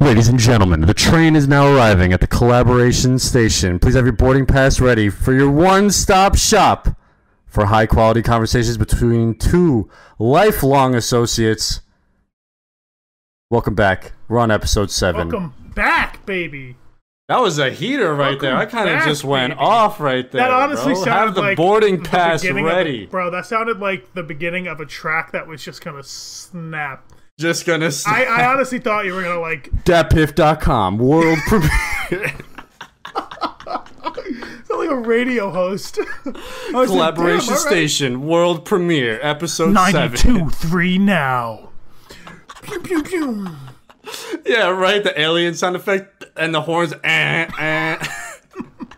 Ladies and gentlemen, the train is now arriving at the collaboration station. Please have your boarding pass ready for your one stop shop for high quality conversations between two lifelong associates. Welcome back. We're on episode 7. Welcome back, baby. That was a heater right Welcome there. I kind of just went baby. off right there. That honestly bro. sounded Have the like boarding the pass beginning of a- ready. bro. That sounded like the beginning of a track that was just gonna snap. Just gonna. I, I honestly thought you were gonna like Datpiff.com, world premiere. sound like a radio host. I was like, collaboration "Damn, all right." station world premiere episode Ninety-two seven. three now. Pew pew pew. Yeah, right. The alien sound effect and the horns. Eh, eh.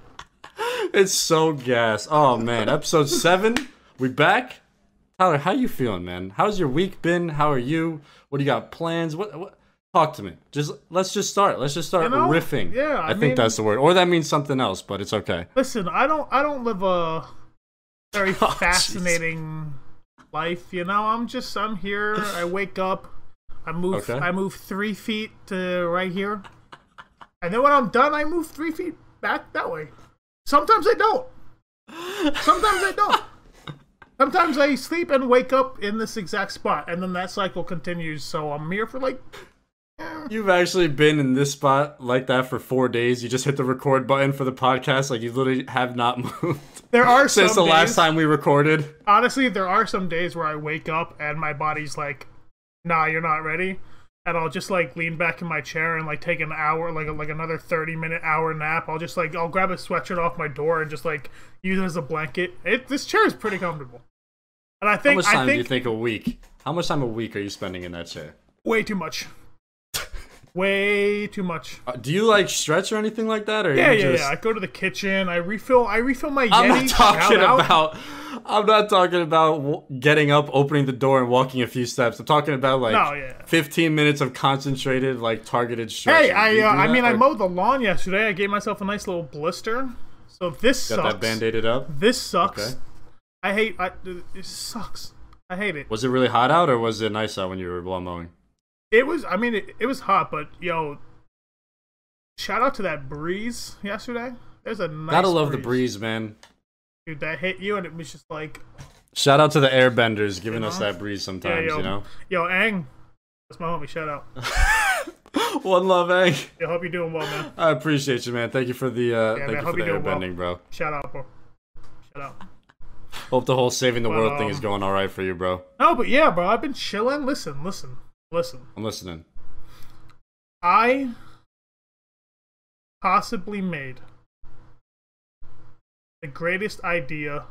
it's so gas. Oh man, episode seven. We back. Tyler, how you feeling, man? How's your week been? How are you? What do you got plans? What? what? Talk to me. Just let's just start. Let's just start You know, riffing. yeah, I I, think mean- that's the word, or that means something else, but it's okay. Listen, I don't I don't live a very Oh, fascinating life, you know. I'm just I'm here, I wake up, I move Okay. I move three feet to right here. And then when I'm done I move three feet back that way. Sometimes I don't. Sometimes I don't. Sometimes I sleep and wake up in this exact spot, and then that cycle continues. So I'm here for like You've actually been in this spot like that for four days. You just hit the record button for the podcast, like you literally have not moved there are since the some last time we recorded. honestly, there are some days where I wake up and my body's like, "Nah, you're not ready," and I'll just like lean back in my chair and like take an hour, like like another thirty minute hour nap. I'll just like I'll grab a sweatshirt off my door and just like use it as a blanket. It this chair is pretty comfortable, and I How much time I do you think, think a week? How much time a week are you spending in that chair? way too much, way too much. Uh, do you like stretch or anything like that, or Yeah, you yeah, just... yeah. I go to the kitchen. I refill. I refill my I'm Yeti. not talking about. I'm not talking about w- getting up, opening the door, and walking a few steps. I'm talking about like No, yeah. 15 minutes of concentrated, like targeted stretching. Hey, I uh, I mean, I mowed the lawn yesterday. I gave myself a nice little blister. So this Got sucks. that band-aided up. This sucks. Okay. I hate. I, it sucks. I hate it. Was it really hot out, or was it nice out when you were lawn mowing? It was. I mean, it, it was hot, but yo, shout out to that breeze yesterday. There's a nice. Gotta love the breeze, man. dude. That hit you, and it was just like, Shout out to the airbenders giving You us that breeze yeah, sometimes, yo, you know? yo, Aang, that's my homie. Shout out. One love, eh? I hope you're doing well, man. I appreciate you, man. Thank you for the uh, man, thank you hope for the doing well. airbending, bro. Shout out, bro. Shout out. Hope the whole saving the world thing is um, going all right for you, bro. No, but yeah, bro. I've been chilling. Listen, listen, listen. I'm listening. I possibly made the greatest idea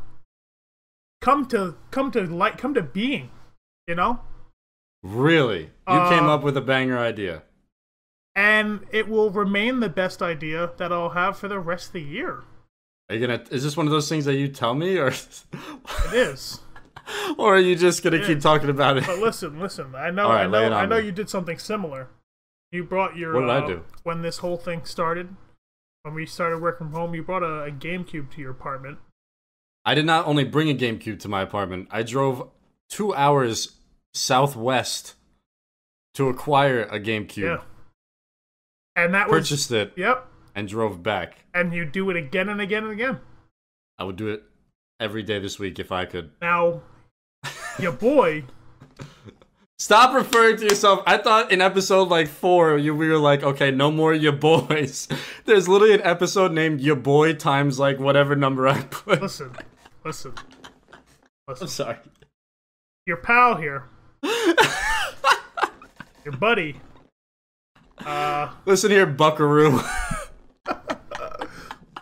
come to come to light come to being you know Really? You came Uh, up with a banger idea. and it will remain the best idea that i'll have for the rest of the year Are you gonna? Is this one of those things that you tell me, or, it is or are you just gonna Yeah. keep talking about it? but listen listen i know right, i know i know me. you did something similar you brought your What did I uh, do? when this whole thing started when we started working from home you brought a, a gamecube to your apartment I did not only bring a GameCube to my apartment. I drove two hours southwest to acquire a GameCube. yeah and that was Purchased it yep and drove back. and you do it again and again and again. I would do it every day this week if I could. Now, your boy, Stop referring to yourself. I thought in episode like four, you we were like, okay, no more your boys. There's literally an episode named Your Boy times like whatever number I put. listen, listen, listen. I'm sorry. Your pal here, your buddy, uh, Listen here, Buckaroo.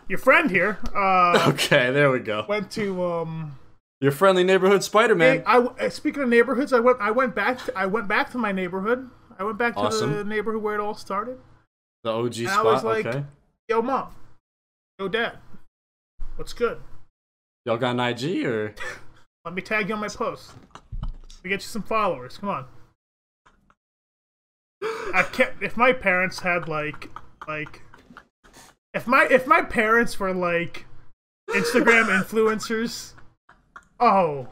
Your friend here, uh, okay, there we go. went to um. Your friendly neighborhood Spider Man. Hey, I uh, speaking of neighborhoods, I went. I went back. To, I went back to my neighborhood. I went back to the neighborhood where it all started. The OG And I was like- okay. Yo, mom. Yo, dad. What's good? Y'all got an IG or? Let me tag you on my post. We get you some followers. Come on. I can't. If my parents had like, like, if my if my parents were like Instagram influencers, oh,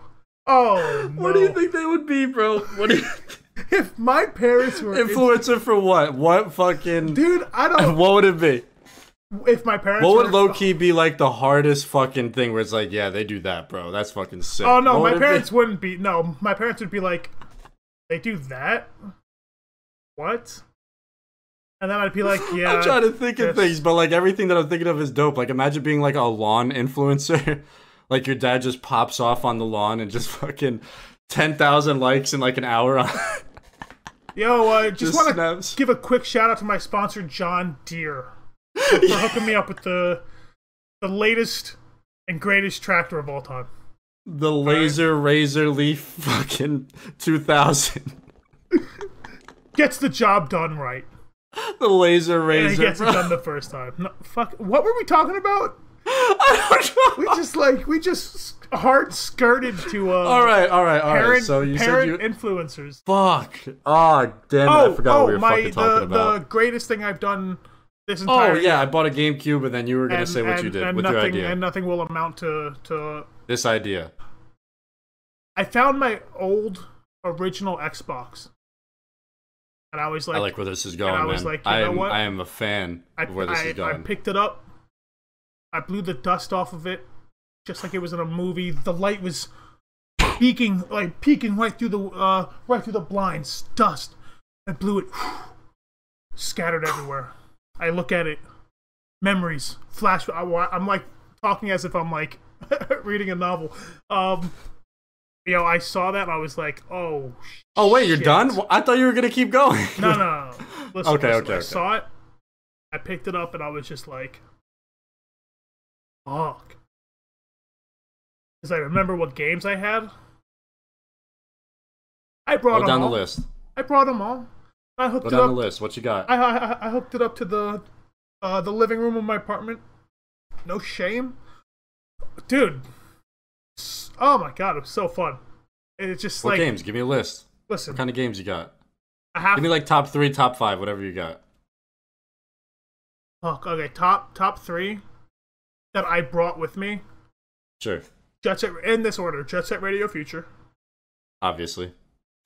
oh, What do you think they would be, bro? What do you? if my parents were Influencer for what? What fucking? dude, I don't. What would it be? If my parents, What were, would low key be like the hardest fucking thing where it's like, yeah, they do that, bro. That's fucking sick. Oh no, What my it be? parents wouldn't be. No, my parents would be like, they do that. What? And then I'd be like, yeah. I'm trying to think of things, but like everything that I'm thinking of is dope. Like imagine being like a lawn influencer. like your dad just pops off on the lawn and just fucking ten thousand likes in like an hour on Yo, I uh, just, just want to give a quick shout out to my sponsor, John Deere, for hooking me up with the the latest and greatest tractor of all time. The laser razor leaf fucking two thousand. Gets the job done right. The laser razor. he gets it bro. done the first time. No, fuck. What were we talking about? I don't We just like we just hard skirted to uh, All right, all right, all right. parent So you said you influencers. fuck. Oh damn it! Oh, I forgot oh, what we were my fucking the talking about. the greatest thing I've done this entire. Oh entire yeah, I bought a GameCube, and then you were gonna and, say what and, you did. and What's your idea? and nothing will amount to to. this idea. I found my old original Xbox, and I was like, I like where this is going, I was man. like, you I know am, what? I am a fan I, of where this I, is I picked it up. I blew the dust off of it, just like it was in a movie. The light was peeking, like peeking right through the uh, right through the blinds. Dust. I blew it, scattered everywhere. I look at it, memories, flash. I, I'm like talking as if I'm like reading a novel. Um, you know, I saw that and I was like, oh. oh wait, you're done? Well, I thought you were gonna keep going. No, no, no. Listen, Okay, listen, okay, I okay. saw it. I picked it up and I was just like, fuck. Because I remember what games I had. I brought Go them down the list. I brought them all. I hooked Go it down up. the list. What you got? I, I I hooked it up to the uh, the living room of my apartment. No shame, dude. Oh my god, it was so fun. It's just what like games? Give me a list. listen. What kind of games you got? I have Give me like top three, top five, whatever you got. Fuck. Okay, top top three that I brought with me. Sure. Jet Set in this order: Jet Set Radio Future, Obviously.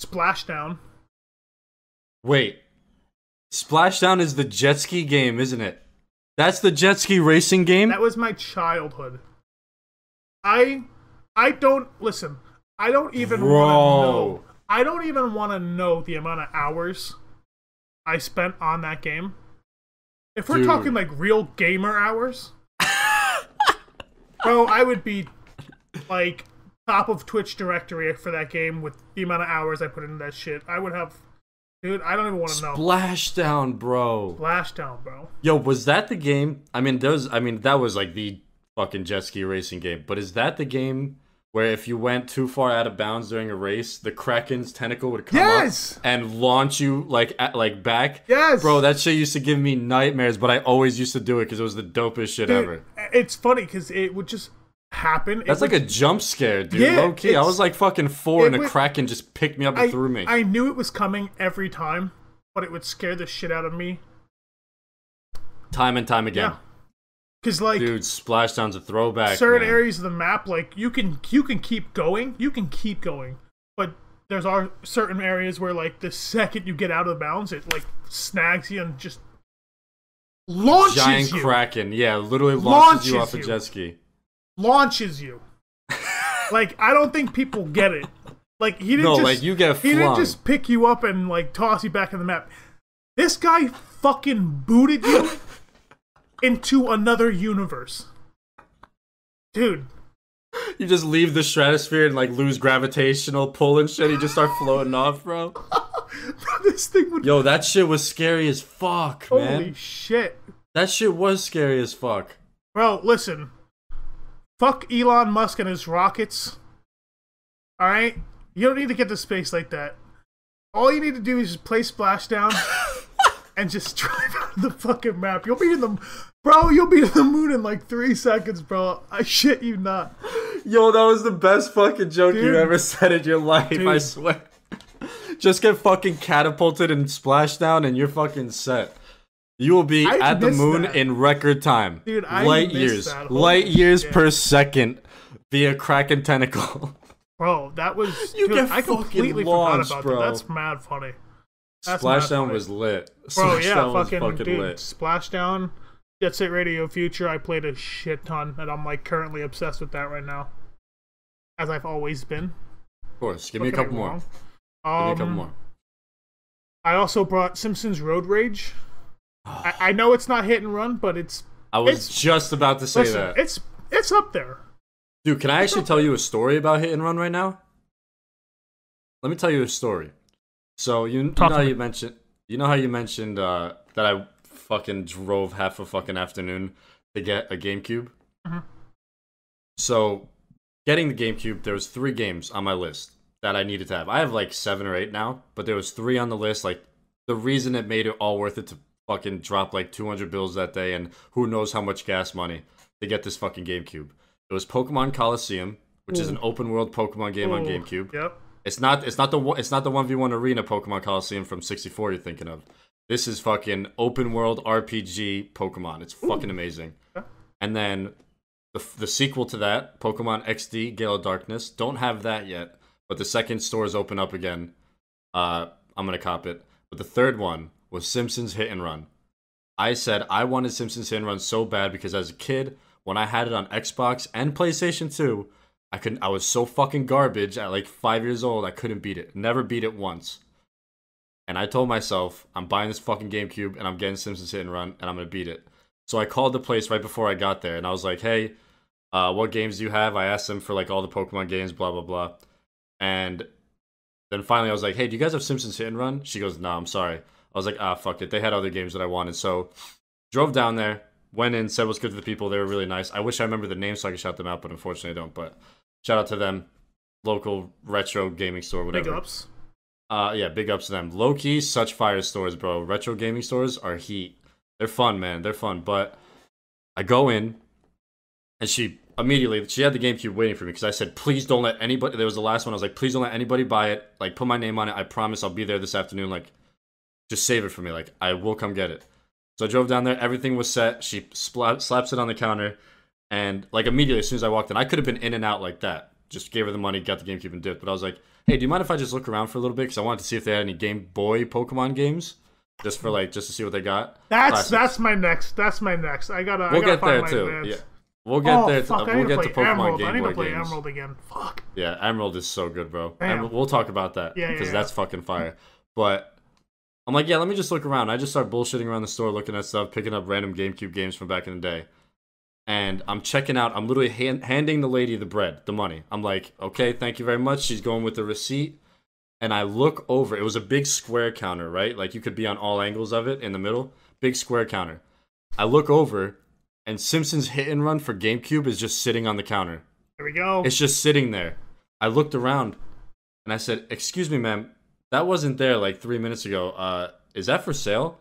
Splashdown. Wait. Splashdown is the jet ski game, isn't it? That's the jet ski racing game? That was my childhood. I I don't listen. I don't even want to know. I don't even want to know the amount of hours I spent on that game. If we're Dude. talking like real gamer hours, bro, I would be like top of Twitch directory for that game with the amount of hours I put into that shit. I would have, dude. I don't even want to know. Splashdown, bro. Splashdown, bro. Yo, was that the game? I mean, those. I mean, that was like the fucking jet ski racing game. But is that the game where if you went too far out of bounds during a race, the Kraken's tentacle would come Yes! up and launch you like at, like back? Yes, Bro, that shit used to give me nightmares, but I always used to do it because it was the dopest shit Dude, ever. It's funny because it would just happen. That's would- like a jump scare, dude. Yeah, Low key. I was like fucking four, and a would- Kraken just picked me up and I, threw me. I knew it was coming every time, but it would scare the shit out of me. time and time again. Yeah, because like Dude, Splashdown's a throwback. certain man. areas of the map, like you can you can keep going, you can keep going, but there's are certain areas where like the second you get out of bounds, it like snags you and just launches Giant you, Kraken. Yeah, literally launches, you Launches off a jet ski. launches you. like I don't think people get it. Like he didn't No, just like you get He didn't just pick you up and like toss you back in the map. This guy fucking booted you into another universe. Dude, You just leave the stratosphere and like lose gravitational pull and shit. You just start floating off, bro. this thing would Yo, that shit was scary as fuck, holy man. Holy shit. That shit was scary as fuck. Bro, listen. Fuck Elon Musk and his rockets. Alright? You don't need to get to space like that. All you need to do is just play Splashdown and just drive out of the fucking map. You'll be in the Bro, you'll be in the moon in like three seconds, bro. I shit you not. Yo, that was the best fucking joke you ever said in your life, I swear. Just get fucking catapulted and splashed down and you're fucking set. You will be I at the moon that. in record time. Dude, I light years. Light years shit. per second via Kraken tentacle. Bro, that was You dude, get I completely launched, forgot about bro. that. That's mad funny. That's Splashdown was lit. Bro, yeah, Splashdown was fucking, dude, lit. Splashdown, Jet Set Radio Future. I played a shit ton, and I'm like currently obsessed with that right now, as I've always been. Of course, give me a couple more. wrong. Give me a couple Um, more. I also brought Simpsons Road Rage. I, I know it's not hit and run, but it's I was it's- just about to say listen, that. it's it's up there. Dude, can I actually tell you a story about hit and run right now? Let me tell you a story. So you, you know how you mentioned you know how you mentioned uh, that I fucking drove half a fucking afternoon to get a GameCube. Mhm. So getting the GameCube, there was three games on my list that I needed to have. I have like seven or eight now, but there was three on the list. Like the reason it made it all worth it to fucking drop like 200 bills that day and who knows how much gas money to get this fucking GameCube. It was Pokemon Colosseum, which is an open world Pokemon game on GameCube. Yep. It's not it's not the one- it's not the 1v1 arena Pokemon Colosseum from 64 you're thinking of. This is fucking open world RPG Pokemon. It's fucking amazing. Okay. And then the the sequel to that, Pokemon XD Gale of Darkness, don't have that yet, but the second stores open up again. Uh I'm going to cop it. But the third one was Simpsons Hit and Run. I said I wanted Simpsons Hit and Run so bad because as a kid, when I had it on Xbox and PlayStation 2, I couldn't. I was so fucking garbage at like five years old. I couldn't beat it. Never beat it once. And I told myself, I'm buying this fucking GameCube and I'm getting Simpsons Hit and Run and I'm gonna beat it. So I called the place right before I got there and I was like, Hey, uh, what games do you have? I asked them for like all the Pokemon games, blah blah blah. And then finally I was like, Hey, do you guys have Simpsons Hit and Run? She goes, No, I'm sorry. I was like, Ah, fuck it. They had other games that I wanted. So drove down there, went in, said what's good to the people. They were really nice. I wish I remember the name so I could shout them out, but unfortunately I don't. But shout out to them, local retro gaming store, whatever. Big ups. Uh, yeah, big ups to them. Low key, such fire stores, bro. Retro gaming stores are heat. They're fun, man. They're fun. But I go in, and she immediately she had the GameCube waiting for me because I said, please don't let anybody. There was the last one. I was like, please don't let anybody buy it. Like, put my name on it. I promise I'll be there this afternoon. Like, just save it for me. Like, I will come get it. So I drove down there. Everything was set. She spla- slaps it on the counter, and like immediately as soon as I walked in, I could have been in and out like that. Just gave her the money, got the GameCube, and dipped. But I was like, hey, do you mind if I just look around for a little bit? Because I wanted to see if they had any Game Boy Pokemon games, just for like just to see what they got. That's Classics. that's my next. That's my next. I gotta. We'll I gotta get find there too. advance. Yeah, we'll get oh, there. To, fuck, I we'll need get to to Pokemon Emerald. I Game need Boy to play games. Emerald again. Fuck. Yeah, Emerald is so good, bro. Damn. We'll talk about that Yeah, yeah, because yeah. that's fucking fire. But I'm like, yeah, let me just look around. I just start bullshitting around the store, looking at stuff, picking up random GameCube games from back in the day. And I'm checking out. I'm literally hand, handing the lady the bread, the money. I'm like, okay, thank you very much. She's going with the receipt. And I look over. It was a big square counter, right? Like you could be on all angles of it in the middle. Big square counter. I look over, and Simpsons Hit and Run for GameCube is just sitting on the counter. There we go. It's just sitting there. I looked around and I said, Excuse me, ma'am, that wasn't there like three minutes ago. Uh, is that for sale?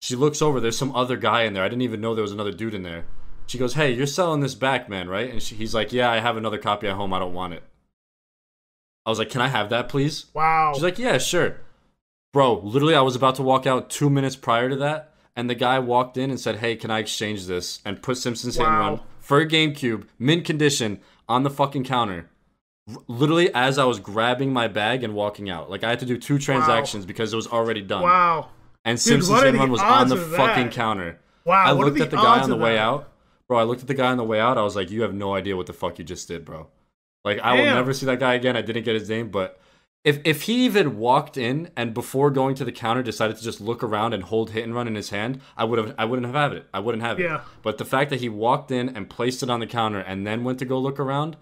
She looks over, there's some other guy in there. I didn't even know there was another dude in there. She goes, Hey, you're selling this back, man, right? And she, he's like, Yeah, I have another copy at home. I don't want it. I was like, Can I have that, please? wow. She's like, Yeah, sure. Bro, literally, I was about to walk out two minutes prior to that, and the guy walked in and said, Hey, can I exchange this? And put Simpsons Hit and Run for a GameCube, mint condition, on the fucking counter. Literally, as I was grabbing my bag and walking out. Like, I had to do two transactions because it was already done. wow. And Dude, Simpsons Hit and Run was on the fucking counter. Wow. I looked the at the guy on the way that? out. Bro, I looked at the guy on the way out. I was like, you have no idea what the fuck you just did, bro. Like, I will never see that guy again. I didn't get his name, but if if he even walked in and before going to the counter decided to just look around and hold hit and run in his hand, I would have I wouldn't have had it. I wouldn't have it. Yeah. But the fact that he walked in and placed it on the counter and then went to go look around,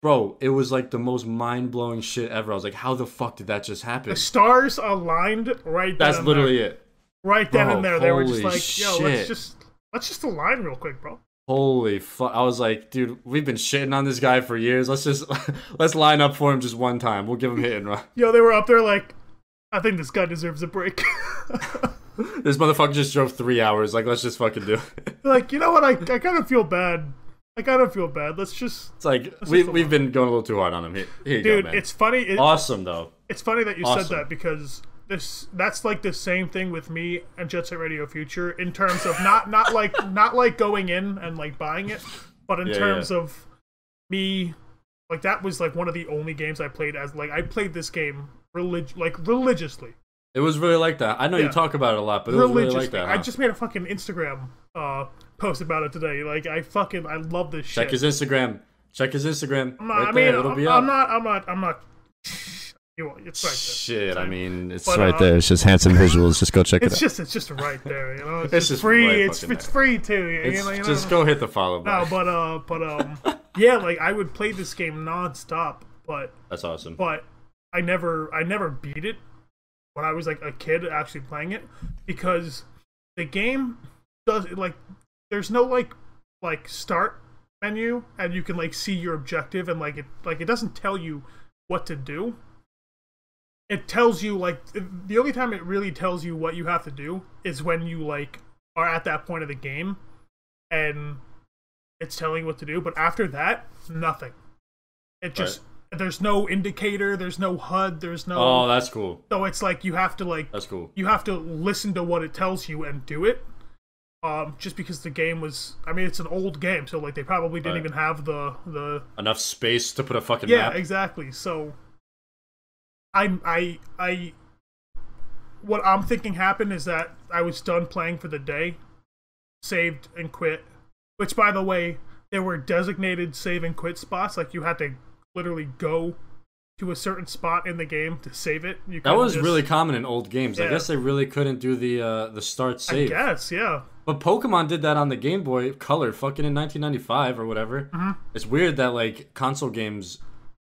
bro, it was like the most mind blowing shit ever. I was like, how the fuck did that just happen? The stars aligned right. Then That's literally there. it. right then Bro, and there. They were just like, "Yo, shit. let's just let's just align real quick, bro." Holy fuck! I was like, dude, we've been shitting on this guy for years. Let's just let's line up for him just one time. We'll give him hit and run. Yo, they were up there like, "I think this guy deserves a break." This motherfucker just drove three hours. Like, let's just fucking do it. like, you know what? I I kind of feel bad. I kind of feel bad. Let's just, It's like we just we've been going a little too hard on him. Here, here you dude. go, it's funny. It, awesome though. It's funny that you said that because this that's like the same thing with me and Jet Set Radio Future in terms of not not like not like going in and like buying it, but in Yeah, terms yeah. of me Like that was like one of the only games I played as like I played this game relig- like religiously. It was really like that. I know Yeah. you talk about it a lot, but it was really like that. I just made a fucking Instagram uh post about it today. Like I fucking I love this check shit. Check his Instagram. Check his Instagram. I'm not- right I there. mean, It'll I'm, be I'm not. I'm not. I'm not. You, it's right there. Shit, I mean, it's But, right uh, there. It's just Hansen Visuals. Just go check it It's out. just. It's just right there. You know. It's, It's just just free. right it's it's there. free too. You, It's- know, you know? just go hit the follow button. No, but uh, but um, yeah, like I would play this game nonstop, but That's awesome. but I never I never beat it when I was like a kid actually playing it because the game does like there's no like like start menu and you can like see your objective and like it like it doesn't tell you what to do. It tells you like the only time it really tells you what you have to do is when you like are at that point of the game and it's telling you what to do, but after that, nothing. It just there's no indicator, there's no HUD, there's no Oh, that's cool. so it's like you have to like That's cool. you have to listen to what it tells you and do it. Um, just because the game was, I mean, it's an old game, so like they probably didn't Right. even have the the Enough space to put a fucking yeah map. exactly. So I I I what I'm thinking happened is that I was done playing for the day, saved and quit. Which, by the way, there were designated save and quit spots. Like you had to literally go to a certain spot in the game to save it. You That was just- really common in old games. I guess they really couldn't do the uh, the start save. I guess, yeah. But Pokemon did that on the Game Boy Color, fucking in 1995 or whatever. It's weird that like console games.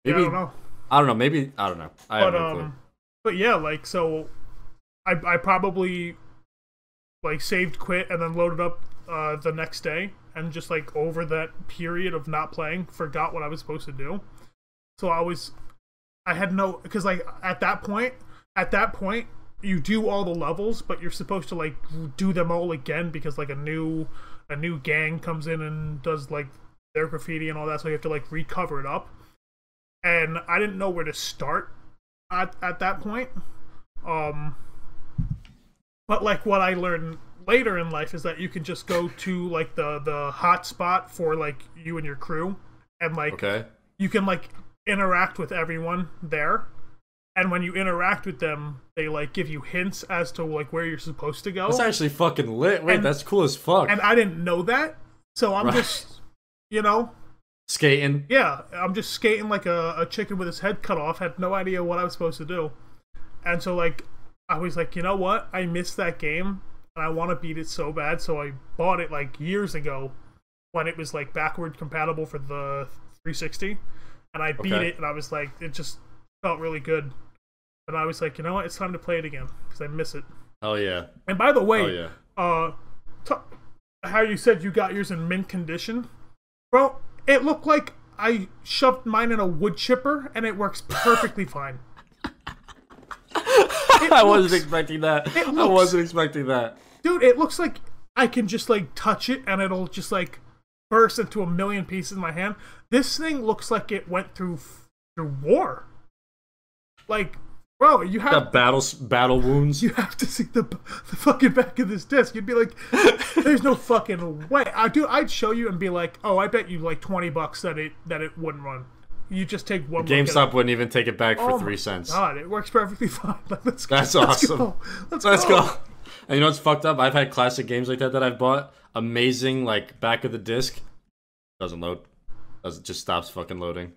Yeah, Maybe I don't know. I don't know. Maybe I don't know. I but have no clue. um but yeah like so i i probably like saved quit and then loaded up uh the next day and just like over that period of not playing forgot what i was supposed to do so i was i had no because like at that point at that point you do all the levels but you're supposed to like do them all again because like a new a new gang comes in and does like their graffiti and all that so you have to like recover it up and i didn't know where to start at, at that point. Um, but like what I learned later in life is that you can just go to like the the hot spot for like you and your crew, and like Okay. you can like interact with everyone there. And when you interact with them, they like give you hints as to like where you're supposed to go. That's actually fucking lit. Wait, And- that's cool as fuck. and I didn't know that, so I'm Right. just, you know, Skating. yeah, I'm just skating like a, a chicken with his head cut off. Had no idea what I was supposed to do, and so like I was like, you know what? I missed that game, and I want to beat it so bad. So I bought it like years ago when it was like backward compatible for the 360, and I beat Okay. it, and I was like, it just felt really good. And I was like, you know what? It's time to play it again because I miss it. Hell yeah. And by the way, Oh yeah. uh t- how you said you got yours in mint condition bro it looked like i shoved mine in a wood chipper and it works perfectly fine It I looks- wasn't expecting that. it I wasn't expecting that. dude it looks like i can just like touch it and it'll just like burst into a million pieces in my hand this thing looks like it went through through war like bro you have Got battle battle wounds. you have to see the, the fucking back of this disc. You'd be like, "There's no fucking way." I do. I'd show you and be like, "Oh, I bet you like twenty bucks that it that it wouldn't run." You just take one. GameStop wouldn't even take it back for Oh three my cents. God, it works perfectly fine. Like, let's go. That's Let's awesome. go. Let's, Let's go. go. And you know what's fucked up? I've had classic games like that that I've bought. Amazing, like back of the disc. Doesn't load. Does it just stops fucking loading.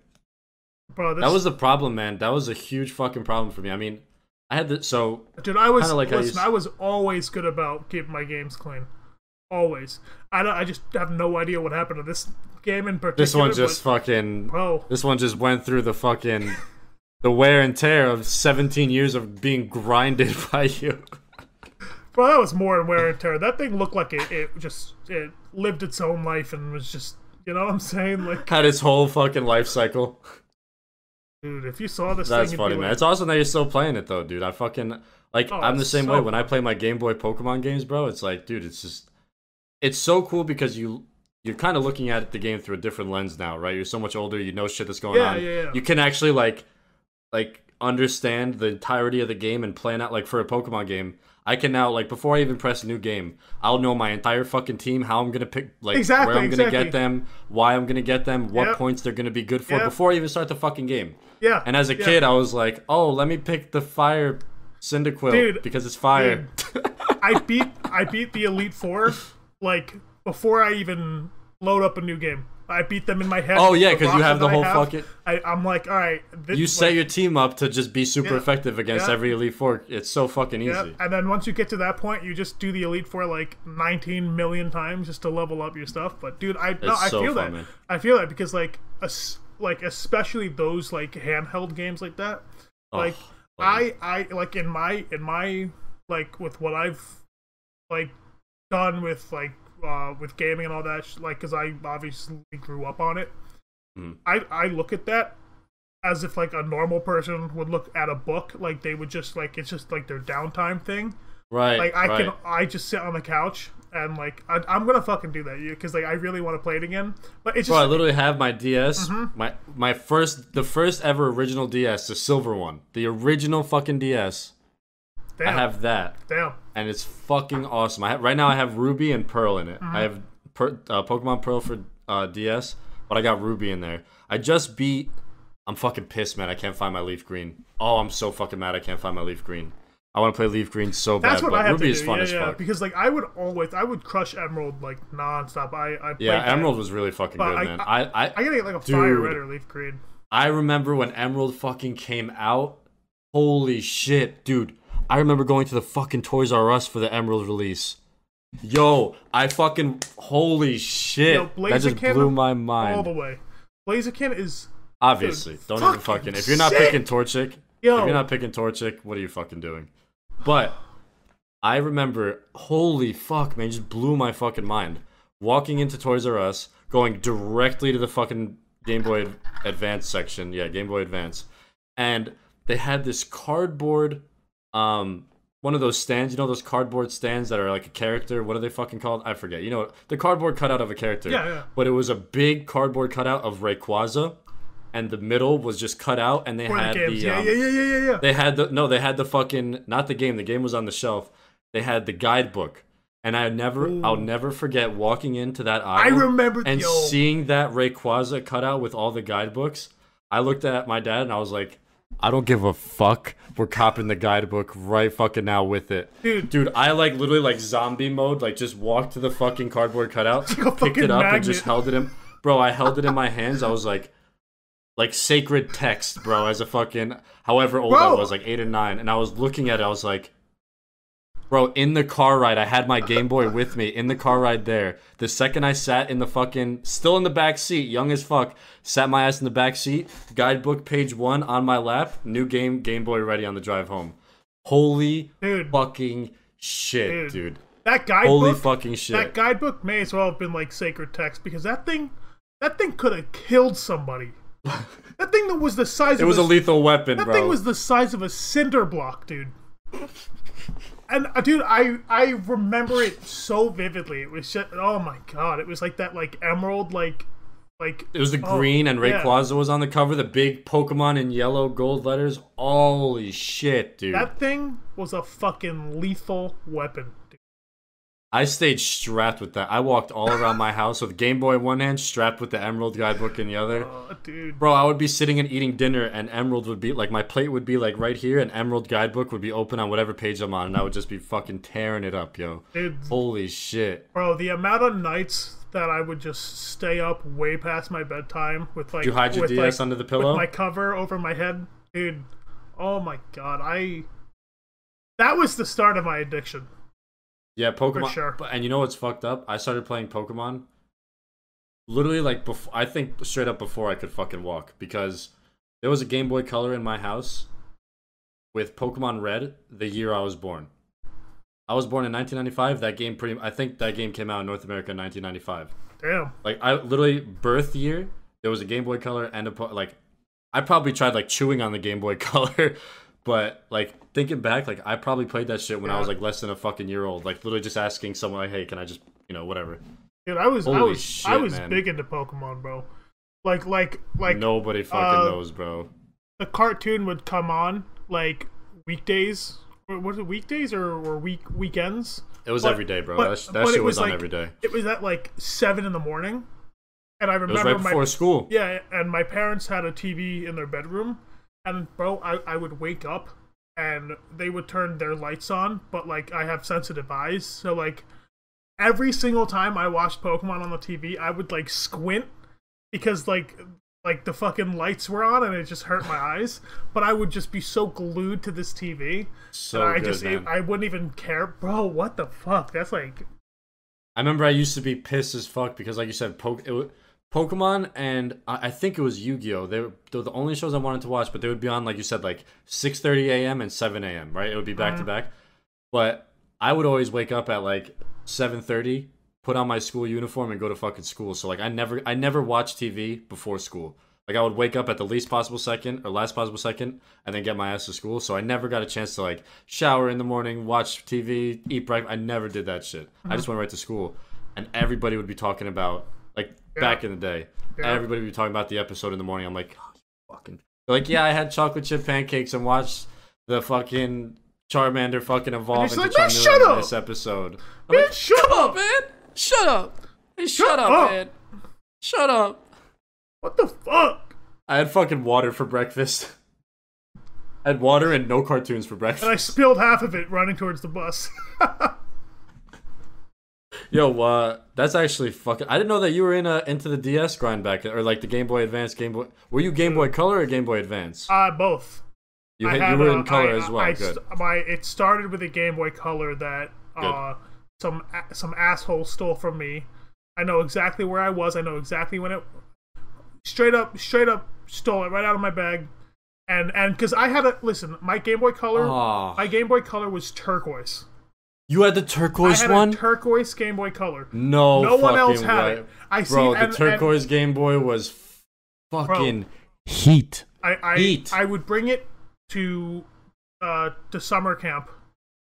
Bro. This, That was the problem, man. That was a huge fucking problem for me. I mean, I had the so dude. I was like listen. s- I was always good about keeping my games clean. Always. I don't, I just have no idea what happened to this game in particular. this one just but, fucking bro. this one just went through the fucking the wear and tear of 17 years of being grinded by you. Bro, that was more than wear and tear. That thing looked like it, it just it lived its own life and was just you know what I'm saying? Like, Had its whole fucking life cycle. Dude, if you saw this That's thing, funny, man. like, It's awesome that you're still playing it though, dude. I fucking like Oh, I'm the same so way when I play my Game Boy Pokemon games, bro. It's like, dude, it's just it's so cool because you you're kind of looking at the game through a different lens now, right? You're so much older, you know shit that's going Yeah, on. yeah, yeah. You can actually like like understand the entirety of the game and plan out like for a Pokemon game. I can now like before I even press new game, I'll know my entire fucking team, how I'm gonna pick like Exactly, where I'm gonna get them, why I'm gonna get them, what Yep. points they're gonna be good for Yep. before I even start the fucking game. Yeah. And as a yeah. kid, I was like, oh, let me pick the fire Cyndaquil Dude, because it's fire. I beat I beat the Elite Four like before I even load up a new game. I beat them in my head. Oh, yeah, because you have the I whole have. fucking- I, I'm like, all right. This, you set like, your team up to just be super Yeah. effective against Yeah. every Elite Four. It's so fucking easy. yeah, and then once you get to that point, you just do the Elite Four like 19 million times just to level up your stuff. But dude, I no, I so feel fun, that. man. I feel that because like, es- like especially those like handheld games like that. Oh, like I I like in my in my like with what I've like done with like uh with gaming and all that like because I obviously grew up on it. Mhm. I I look at that as if like a normal person would look at a book like they would just like it's just like their downtime thing. right, Like I right. can I just sit on the couch and like I, I'm gonna fucking do that because like I really want to play it again. But it's Bro, I literally have my DS, Mm-hmm. my my first, the first ever original DS, the silver one, the original fucking DS. Damn, I have that, damn. and it's fucking awesome. I have, right now I have Ruby and Pearl in it. Mm-hmm. I have per, uh, Pokemon Pearl for uh, DS, but I got Ruby in there. I just beat. I'm fucking pissed, man. I can't find my Leaf Green. Oh, I'm so fucking mad. I can't find my Leaf Green. I want to play Leaf Green so bad. That's what I have Ruby to is do. fun yeah, as yeah. fuck. Because like I would always, I would crush Emerald like nonstop. I, I Yeah, that. Emerald was really fucking But good, I- man. I, I, I gotta get like a fire red or leaf green. I remember when Emerald fucking came out. Holy shit, dude. I remember going to the fucking Toys R Us for the Emerald release. Yo, I fucking holy shit. Yo, that just blew my mind All the way. Blaziken is Obviously. Dude, Don't even fucking fucking if you're not sick. picking Torchic, Yo. if you're not picking Torchic, what are you fucking doing? But I remember, holy fuck, man, just blew my fucking mind. Walking into Toys R Us, going directly to the fucking Game Boy Advance section. Yeah, Game Boy Advance. And they had this cardboard, um, one of those stands, you know, those cardboard stands that are like a character. What are they fucking called? I forget. You know, the cardboard cutout of a character. Yeah, yeah. But it was a big cardboard cutout of Rayquaza, and the middle was just cut out, and they the had the yeah, um, yeah, yeah, yeah, yeah, yeah. they had the no, they had the fucking not the game. The game was on the shelf. They had the guidebook, and I never, I'll never forget walking into that aisle. I remember and yo, seeing that Rayquaza cutout with all the guidebooks. I looked at my dad and I was like, I don't give a fuck. We're copping the guidebook right fucking now with it, Dude. Dude, I like literally like zombie mode, like just walked to the fucking cardboard cutout, picked it up, and just held it in. Bro, I held it in my hands. I was like, like sacred text, bro. As a fucking however old I was, like eight or nine, and I was looking at it. I was like, bro, in the car ride, I had my Game Boy with me in the car ride there. The second I sat in the fucking, still in the back seat, young as fuck, sat my ass in the back seat, guidebook page one on my lap, new game, Game Boy ready on the drive home. Holy Dude. fucking shit, Dude. dude. that guidebook. Holy fucking shit. That guidebook may as well have been like sacred text because that thing, that thing could have killed somebody. that thing that was the size. Of It of was a lethal weapon, That bro. thing was the size of a cinder block, dude. And uh, dude, I I remember it so vividly. It was just oh my god, it was like that like emerald like like It was the Oh, green and yeah. Rayquaza was on the cover, the big Pokemon in yellow gold letters. Holy shit, dude. that thing was a fucking lethal weapon. I stayed strapped with that. I walked all around my house with Game Boy in one hand, strapped with the Emerald guidebook in the other. Oh, dude. Bro, I would be sitting and eating dinner, and Emerald would be like my plate would be like right here, and Emerald guidebook would be open on whatever page I'm on, and I would just be fucking tearing it up, yo. Dude, Holy shit. bro, the amount of nights that I would just stay up way past my bedtime with like Did you hide your DS like, under the pillow? with my cover over my head, dude. Oh my god, I. That was the start of my addiction. Yeah, Pokemon. sure. And you know what's fucked up? I started playing Pokemon literally like before. I think straight up before I could fucking walk because there was a Game Boy Color in my house with Pokemon Red the year I was born. I was born in 1995. That game pretty. I think that game came out in North America in 1995. Damn. Like I literally birth year. There was a Game Boy Color and a like. I probably tried like chewing on the Game Boy Color, but like thinking back, like I probably played that shit when I was like less than a fucking year old. Like literally just asking someone like, "Hey, can I just you know whatever?" Dude, I was I Holy was I was man. big into Pokemon, bro. Like like like Nobody fucking uh, knows, bro. the cartoon would come on like weekdays what was it weekdays or, or week weekends? It was But- every day, bro. but- that sh- that but shit it was, was on like- every day. It was at like seven in the morning, and I It was remember right my before school. yeah, and my parents had a TV in their bedroom, and bro, I I would wake up and they would turn their lights on, but like I have sensitive eyes, so like every single time I watched Pokemon on the TV, I would like squint because like like the fucking lights were on and it just hurt my eyes. But I would just be so glued to this TV, So I good, just man. I wouldn't even care, bro. What the fuck? That's like I remember I used to be pissed as fuck because, like you said, po- it, Pokemon and I, think it was Yu Gi Oh. They were, they were the only shows I wanted to watch, but they would be on, like you said, like 6:30 a.m. and 7 a.m. Right? It would be back to uh-huh. back. But I would always wake up at like 7:30, put on my school uniform, and go to fucking school. So like I never I never watched TV before school. Like I would wake up at the least possible second or last possible second, and then get my ass to school. So I never got a chance to like shower in the morning, watch TV, eat breakfast. I never did that shit. I uh-huh. just went right to school, and everybody would be talking about like back in the day. Yeah. Everybody would be talking about the episode in the morning. I'm like, oh, fucking. They're like, yeah, I had chocolate chip pancakes and watched the fucking Charmander fucking evolve into like, "Man, shut in up!" this episode. Man, like, shut come up! man. Shut up. Hey, shut, Shut up, up. man. Shut up. what the fuck? I had fucking water for breakfast. I had water and no cartoons for breakfast. And I spilled half of it running towards the bus. Yo, uh, that's actually fucking. I didn't know that you were in a, into the DS grind back, or like the Game Boy Advance, Game Boy. Were you Game Boy Color or Game Boy Advance? uh, both. You, had you were a- in color I- as well. I Good. my it started with a Game Boy Color that uh, some some asshole stole from me. I know exactly where I was. I know exactly when it. Straight up, straight up, stole it right out of my bag, and and because I had a listen, my Game Boy Color, Aw. my Game Boy Color was turquoise. You had the turquoise I had one? a turquoise Game Boy Color. no, No one else had way. it. I see, Bro, the and- and- turquoise Game Boy was fucking heat. I I, Heat. I would bring it to uh to summer camp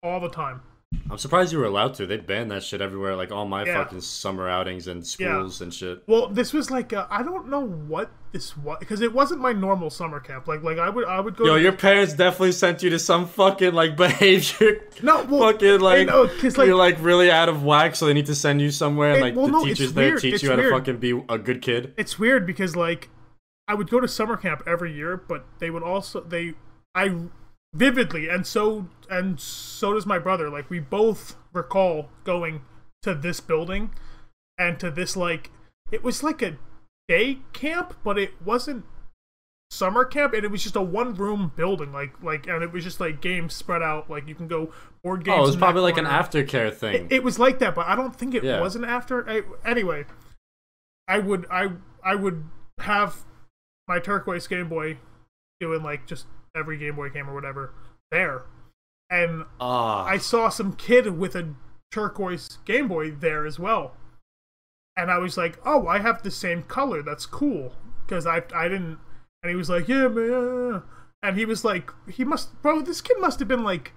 all the time. I'm surprised you were allowed to. They banned that shit everywhere, like all my Yeah. fucking summer outings and schools and shit. Well, this was like uh, I don't know what this was because it wasn't my normal summer camp. Like like I would I would go. Yo, to, your parents definitely sent you to some fucking like behavior. No, well, fucking like, know, 'cause, like- you're like really out of whack, so they need to send you somewhere. And It- like well, the no, teachers there weird, teach it's you how weird. to fucking be a good kid. it's weird because like I would go to summer camp every year, but they would also they I vividly and so and so does my brother. Like we both recall going to this building and to this like it was like a day camp, but it wasn't summer camp and it was just a one room building like like and it was just like games spread out like you can go board games Oh, it was probably like an corner. aftercare thing. It was like that, but I don't think it Yeah. wasn't after. I, anyway, I would I I would have my turquoise Game Boy doing like just every Game Boy game or whatever there, and Ah, I saw some kid with a turquoise Game Boy there as well, and I was like, oh, I have the same color. That's cool. Because I I didn't, and he was like, yeah, man, and he was like, he must, bro, this kid must have been like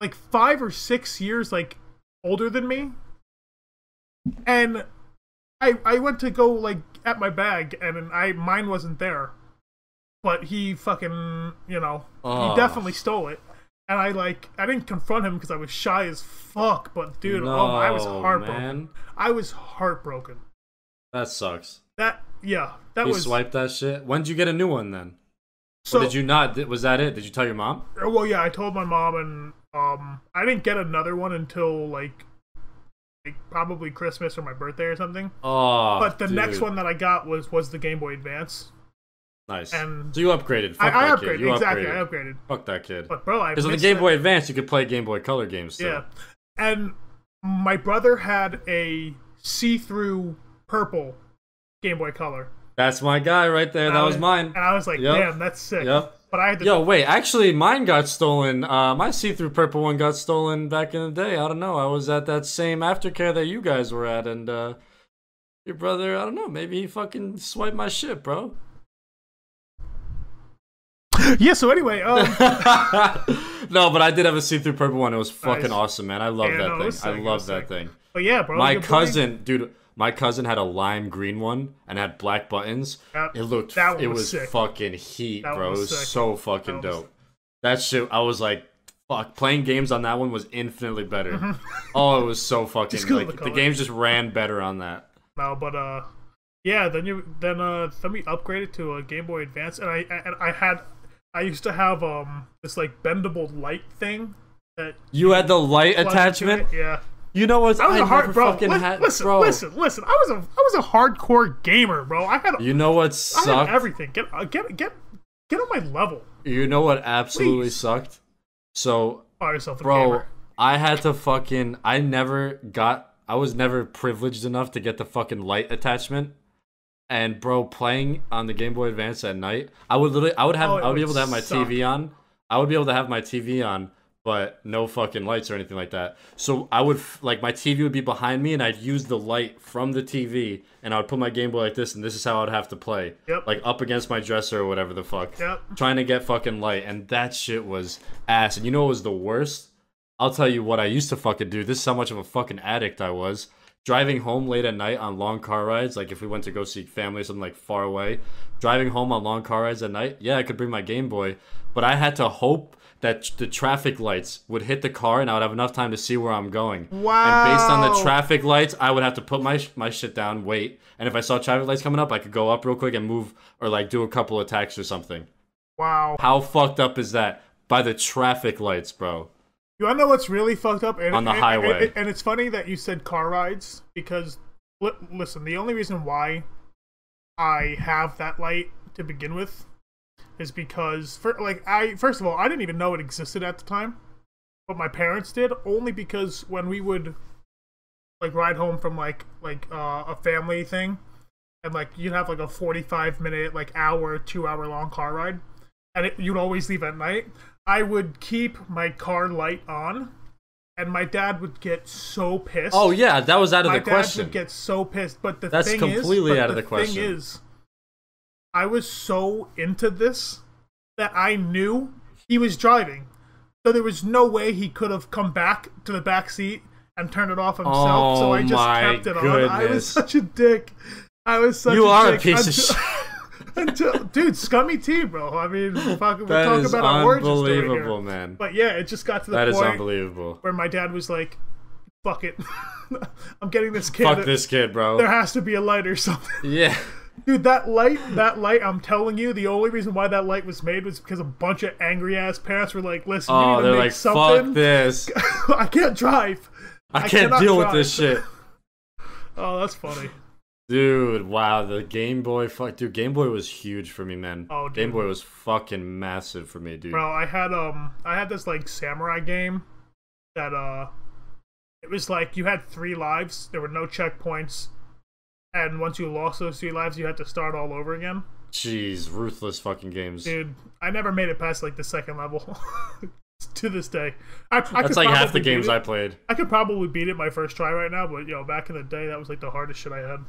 like five or six years like older than me. And i i went to go like at my bag and i mine wasn't there but he fucking you know Oh. he definitely stole it and i like i didn't confront him because i was shy as fuck but dude oh i was heartbroken man. i was heartbroken that sucks. that yeah that You was swiped that shit. When did you get a new one then? so or did you not? Was that it? Did you tell your mom? well yeah i told my mom and um i didn't get another one until like like probably christmas or my birthday or something Oh, but the dude. next one that I got was was the Game Boy Advance. Nice. and- so you upgraded. Fuck I, I upgraded kid. You exactly. upgraded. I upgraded. Fuck that kid. But bro, I Because on the Game Boy Advance, you could play Game Boy Color games. Still. Yeah, and my brother had a see-through purple Game Boy Color. That's my guy right there. And That I was mine. and I was like, Yep. damn, that's sick. Yep. But I had to. Yo, wait. Actually, mine got stolen. Uh, my see-through purple one got stolen back in the day. I don't know. I was at that same aftercare that you guys were at, and uh, your brother. I don't know. Maybe he fucking swiped my shit, bro. yeah. So anyway, um, no, but I did have a see-through purple one. It was fucking Nice. awesome, man. I love Yeah, that no, thing. was I love that sick. thing. but yeah, bro. my cousin, dude. My cousin had a lime green one and had black buttons. That- it looked. that it was was fucking heat, That bro. one It was was sick. so fucking That was- dope. That shit. I was like, fuck, playing games on that one was infinitely better. oh, it was so fucking. like the the, games just ran better on that. No, but uh, yeah. Then you then uh then we upgraded to a Game Boy Advance, and I and I had I used to have um this like bendable light thing that You had the light attachment. Yeah. You know what? I was a a hard bro. fucking li- had, listen, bro. listen, listen. I was a I was a hardcore gamer, bro. I had You know what I had sucked? everything. Get uh, get get get on my level. You know what absolutely Please. sucked? So, a bro, gamer. I had to fucking. I never got. I was never privileged enough to get the fucking light attachment. And bro, playing on the Game Boy Advance at night, I would literally, I would have, Oh, I would be able to have my suck. TV on. I would be able to have my TV on, but no fucking lights or anything like that. So I would like my TV would be behind me, and I'd use the light from the TV, and I would put my Game Boy like this, and this is how I would have to play, Yep. like up against my dresser or whatever the fuck Yep. trying to get fucking light, and that shit was ass. And you know what was the worst? I'll tell you what I used to fucking do. This is how much of a fucking addict I was. Driving home late at night on long car rides, like if we went to go see family or something like far away, driving home on long car rides at night, yeah, I could bring my Game Boy, but I had to hope that the traffic lights would hit the car and I would have enough time to see where I'm going. Wow. And based on the traffic lights, I would have to put my sh- my shit down, wait, and if I saw traffic lights coming up, I could go up real quick and move or like do a couple attacks or something. Wow. How fucked up is that? By the traffic lights, bro. You wanna know what's really fucked up? And, On the and- highway. and, and it's funny that you said car rides because li- listen, the only reason why I have that light to begin with is because for like I first of all I didn't even know it existed at the time, but my parents did only because when we would like ride home from like like uh, a family thing and like you'd have like a 45 minute like hour 2 hour long car ride and it, you'd always leave at night i would keep my car light on and my dad would get so pissed Oh yeah, that was out of my the question. My dad would get so pissed but the That's thing completely is, out of the question. thing is i was so into this that i knew he was driving so there was no way he could have come back to the back seat and turned it off himself so Oh i just my kept it on i was such a dick i was such You a are a dick piece of shit. until dude scummy team bro i mean we're talking is about our origin story here. unbelievable, man. but yeah it just got to the That is point unbelievable. where my dad was like fuck it i'm getting this kid Fuck this kid, bro. there bro. has to be a light or something. Yeah. Dude, that light, that light, I'm telling you, the only reason why that light was made was because a bunch of angry ass parents were like, listen, you Oh, need to they're make like, something. fuck this. I can't drive. I can't cannot deal with drive. this shit. Oh, that's funny. Dude, wow, the Game Boy, fuck, dude, Game Boy was huge for me, man. Oh, dude. Game Boy was fucking massive for me, dude. Bro, I had um I had this like samurai game that uh it was like you had three lives, there were no checkpoints, and once you lost those three lives you had to start all over again. Jeez, ruthless fucking games. Dude, I never made it past like the second level. to this day. I, I That's like half the games it. I played. I could probably beat it my first try right now, but yo, back in the day, that was like the hardest shit I had.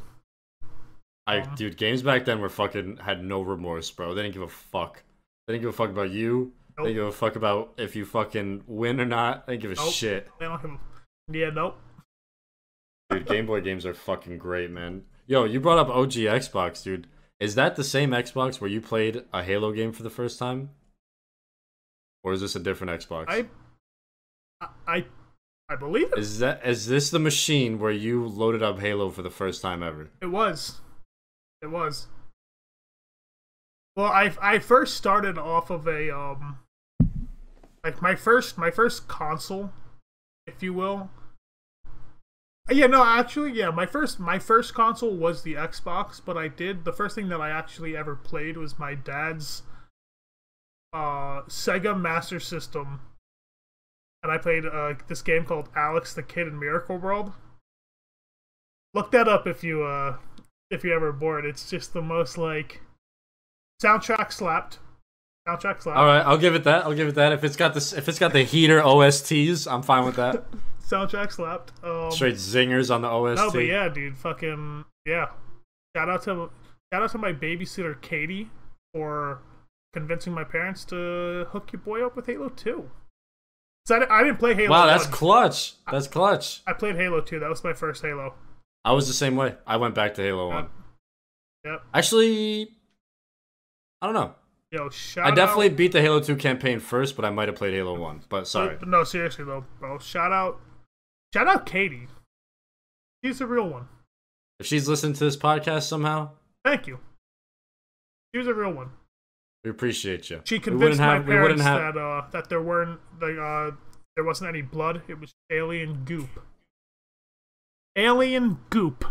I Um, dude, games back then were fucking had no remorse, bro. They didn't give a fuck. They didn't give a fuck about you. They didn't give a fuck about if you fucking win or not. They didn't give a Nope. shit. They don't have. Yeah, nope. Dude, Game Boy games are fucking great, man. Yo, you brought up OG Xbox, dude. Is that the same Xbox where you played a Halo game for the first time? Or is this a different Xbox? I, I, I believe it. Is that is this the machine where you loaded up Halo for the first time ever? It was. It was. Well, I I first started off of a um, like my first my first console, if you will. Yeah, no, actually, yeah, my first my first console was the Xbox, but I did the first thing that I actually ever played was my dad's uh Sega Master System, and I played uh this game called Alex the Kid in Miracle World. Look that up if you uh if you're ever bored. It's just the most like soundtrack slapped. Soundtrack slapped. All right, I'll give it that. I'll give it that. If it's got this, if it's got the heater OSTs, I'm fine with that. Soundtrack slapped. Um, Straight zingers on the OST. No, but yeah, dude, fucking yeah. Shout out to shout out to my babysitter Katie for convincing my parents to hook your boy up with Halo Two. So I, I didn't play Halo. Wow, that's 1. clutch. That's clutch. I played Halo Two. That was my first Halo. I was the same way. I went back to Halo One. Yep. Actually, I don't know. Yo, shout I definitely out. beat the Halo 2 campaign first, but I might have played Halo 1. But sorry. But no, seriously though, bro. Shout out, shout out Katie. She's the real one. If she's listening to this podcast somehow, Thank you. She was a real one. we appreciate you. She convinced wouldn't my have, parents have, that uh that there weren't like uh there wasn't any blood. It was alien goop. Alien goop.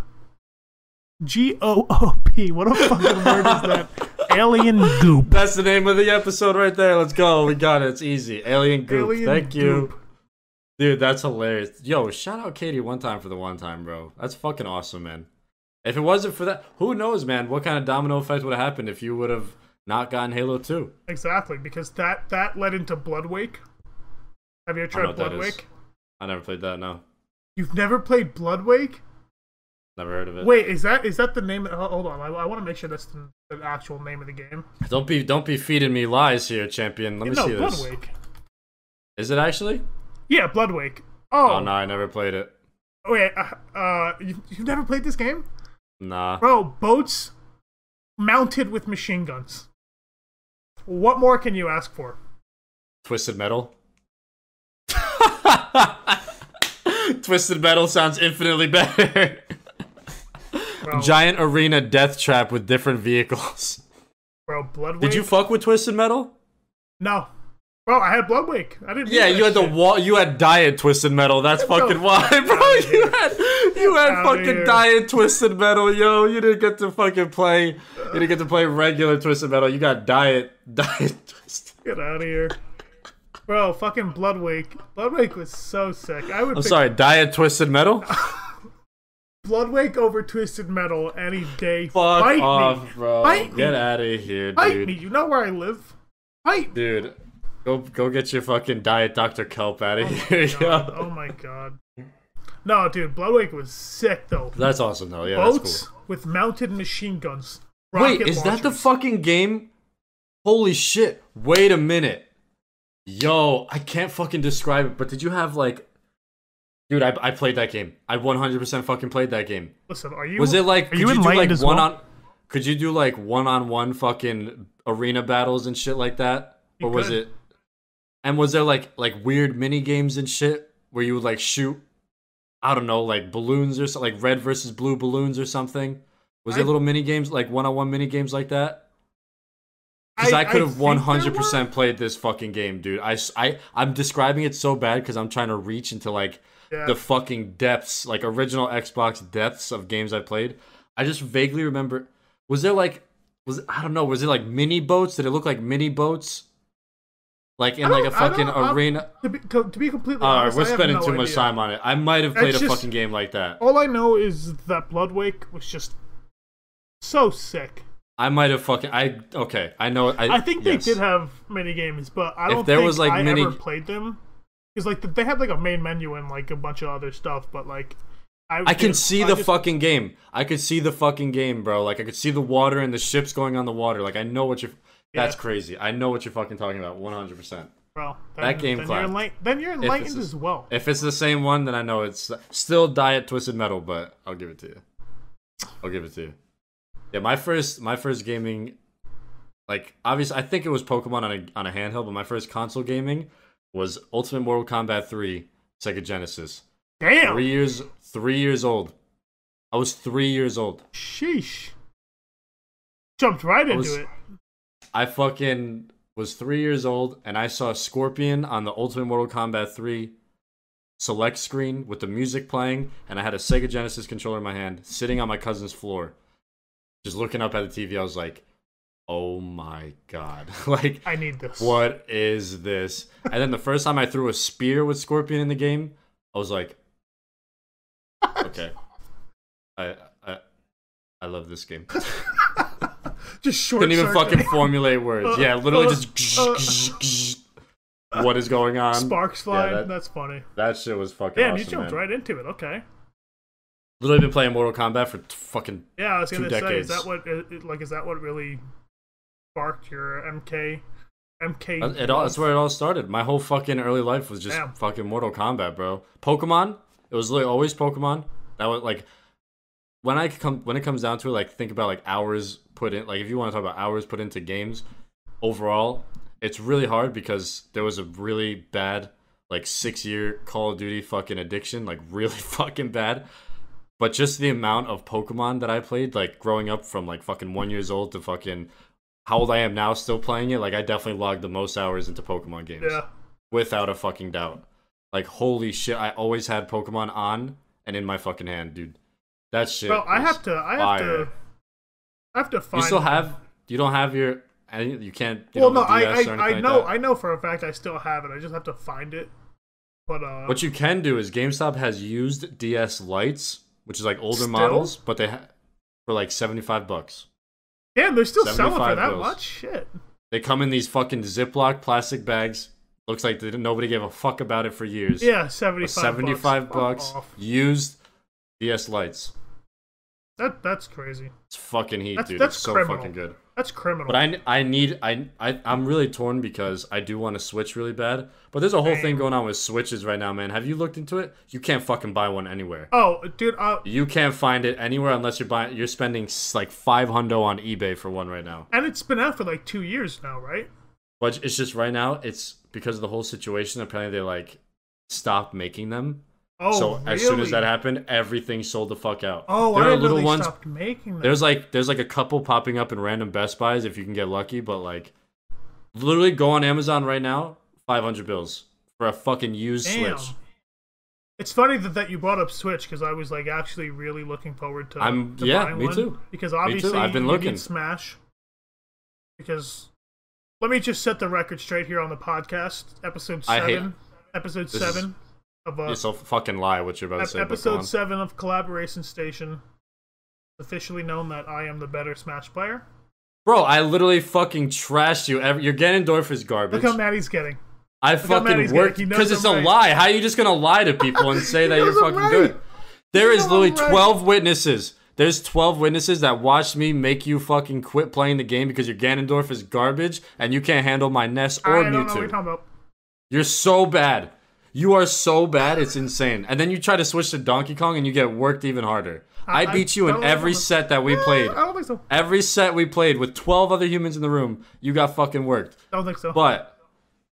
G O O P. What a fucking word is that? Alien goop. That's the name of the episode right there. Let's go. We got it. It's easy. Alien Goop. Alien Thank you. goop. Dude, that's hilarious. Yo, shout out Katie one time for the one time, bro. That's fucking awesome, man. If it wasn't for that, who knows, man? What kind of domino effect would have happened if you would have not gotten Halo 2? Exactly, because that that led into Bloodwake. Have you ever tried what that is. Bloodwake? I never played that, no. You've never played Bloodwake? Never heard of it. Wait, is that is that the name? Of, hold on, I, I want to make sure that's the, the actual name of the game. Don't be don't be feeding me lies here, champion. Let me no, see this. Bloodwake. Is it actually? Yeah, Bloodwake. Oh, Oh, no, I never played it. wait, uh, uh you, you've never played this game, Nah. bro? Boats mounted with machine guns. What more can you ask for? Twisted Metal. Twisted Metal sounds infinitely better. Bro, Giant arena death trap with different vehicles. bro, Bloodwake. Did you fuck with Twisted Metal? No, bro. I had Bloodwake. I didn't. Yeah, you that had the shit. wall. You had diet Twisted Metal. That's Get the fucking why, bro. You here. had you had outta fucking diet Twisted Metal, yo. You didn't get to fucking play. You didn't get to play regular Twisted Metal. You got diet diet Twisted. Get out of here. Bro, fucking Bloodwake. Bloodwake was so sick. I would I'm pick sorry, diet Twisted Metal. Bloodwake over Twisted Metal any day. Fuck Fight off, me. bro. Fight Get out of here, Fight dude. me. You know where I live. Fight me. Dude, go go get your fucking diet Dr. Kelp out of Oh here, my yo. Oh my god. No, dude, Bloodwake was sick though. That's awesome though. Yeah, that's Boats cool. with mounted machine guns. Wait, is that the fucking game? Holy shit. Wait a minute. Yo, I can't fucking describe it, but did you have like Dude, I, I played that game. I 100% fucking played that game. Listen, are you Was it like are could you you, do like one well? on Could you do like one-on-one fucking arena battles and shit like that? You or was could. it And was there like like weird mini games and shit where you would like shoot I don't know, like balloons or something, like red versus blue balloons or something? Was there little mini games like one-on-one mini games like that? Because I, could have 100% played this fucking game, dude. I I am describing it so bad because I'm trying to reach into like Yeah. the fucking depths, like original Xbox depths of games I played. I just vaguely remember. Was there like, was I don't know, was it like mini boats? Did it look like mini boats? Like in like a fucking arena? To be, to, to be completely honest, we're I spending no too much time on it. I might have played It's a just- fucking game like that. All I know is that Bloodwake was just so sick. I might have fucking. I okay. I know. I, I think they yes. did have mini games, but I don't If there think was, like, I mini- ever played them. Because like they had like a main menu and like a bunch of other stuff, but like I, I can see I the just- fucking game. I could see the fucking game, bro. Like I could see the water and the ships going on the water. Like I know what you're. That's crazy. I know what you're fucking talking about. One hundred percent. Bro, that game then clapped. you're, enlight- then you're enlightened as well. If it's the same one, then I know it's still Diet Twisted Metal, but I'll give it to you. I'll give it to you. Yeah, my first my first gaming, like obviously I think it was Pokemon on a on a handheld, but my first console gaming was Ultimate Mortal Kombat Three, Sega Genesis. Damn. Three years three years old. I was three years old. Sheesh. Jumped right into was- it. I fucking was three years old and I saw Scorpion on the Ultimate Mortal Kombat 3 select screen with the music playing, and I had a Sega Genesis controller in my hand, sitting on my cousin's floor, just looking up at the TV. I was like, oh my god. like, I need this. what is this? And then the first time I threw a spear with Scorpion in the game, I was like, okay. I, I, I love this game. Just short Couldn't even fucking formulate words. Uh, Yeah, literally uh, just. what is going on? Sparks flying. that- That's funny. That shit was fucking Damn, awesome, you jumped man. right into it. Okay. Literally been playing Mortal Kombat for fucking. Yeah, I was gonna say, is that what it, it- like is that what really sparked your MK MK? uh, It all, that's where it all started. My whole fucking early life was just Damn. fucking Mortal Kombat, bro. Pokemon. It was literally always Pokemon. That was like when I come when it comes down to it, like think about like hours put in. Like if you want to talk about hours put into games, overall, it's really hard because there was a really bad like six year Call of Duty fucking addiction, like really fucking bad. But just the amount of Pokemon that I played, like growing up from like fucking one years old to fucking how old I am now, still playing it, like I definitely logged the most hours into Pokemon games. Yeah. Without a fucking doubt. Like holy shit, I always had Pokemon on and in my fucking hand, dude. That shit. Well, I have to. I have fire. to. I have to find. You still have? You don't have your? You can't. You Well, no, I, a DS or I, I know, that? I know for a fact I still have it. I just have to find it. But uh, What you can do is GameStop has used DS Lites, which is like older Still? models, but they ha- for like seventy five bucks. damn, they're still selling for that bills. much. Shit. They come in these fucking Ziploc plastic bags. Looks like they nobody gave a fuck about it for years. Yeah, seventy five. seventy five Fuck bucks used DS Lites. That that's crazy. It's fucking heat, That's- dude. that's it's so criminal. fucking good. That's criminal. But I, I need I, I I'm really torn because I do want to switch really bad. But there's a whole thing going on with switches right now, man. Have you looked into it? You can't fucking buy one anywhere. oh, dude. Uh, You can't find it anywhere unless you're buying. You're spending like five hundo on eBay for one right now. and it's been out for like two years now, right? But it's just right now. It's because of the whole situation. Apparently, they like stopped making them. Oh, so really? as soon as that happened, everything sold the fuck out. Oh, there I are little they ones. stopped making them. There's like there's like a couple popping up in random Best Buys if you can get lucky, but like literally go on Amazon right now, five hundred bills for a fucking used Damn. Switch. It's funny that, that you brought up Switch because I was like actually really looking forward to. I'm- to yeah, me too. Because too. obviously I've been looking. Smash. Because let me just set the record straight here on the podcast, episode I hate- seven, episode This is- of uh, It's so fucking lie what you're about to say. episode seven of Collaboration Station. Officially known that I am the better Smash player. Bro, I literally fucking trashed you. Every, your Ganondorf is garbage. Look how mad he's getting. I mad fucking worked because it's I'm a lie. How are you just gonna lie to people and say that you're fucking right. good? There He is literally right. 12 witnesses. There's 12 witnesses that watched me make you fucking quit playing the game because your Ganondorf is garbage and you can't handle my Ness or I don't know what you're Mewtwo. You're so bad. You are so bad, it's insane. And then you try to switch to Donkey Kong and you get worked even harder. I, I- beat you I in every set that we Eh, played. I don't think so. Every set we played with 12 other humans in the room, you got fucking worked. I don't think so. But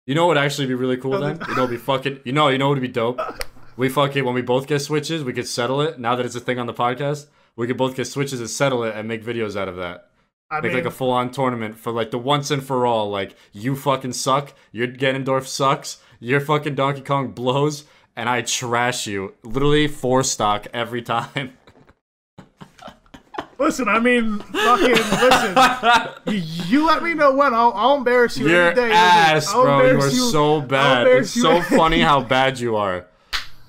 you know what would actually be really cool then? You know, be fucking. You know, you know what would be dope? We fucking when we both get switches, we could settle it. Now that it's a thing on the podcast, we could both get switches and settle it and make videos out of that. I Make mean, like a full on tournament for like the once and for all. Like you fucking suck, your Ganondorf sucks, your fucking Donkey Kong blows, and I trash you. Literally four stock every time. listen. I mean, fucking listen. you, you let me know when. I'll, I'll embarrass you Your every day. ass, I'll bro. You are embarrass so bad. It's you. so funny how bad you are.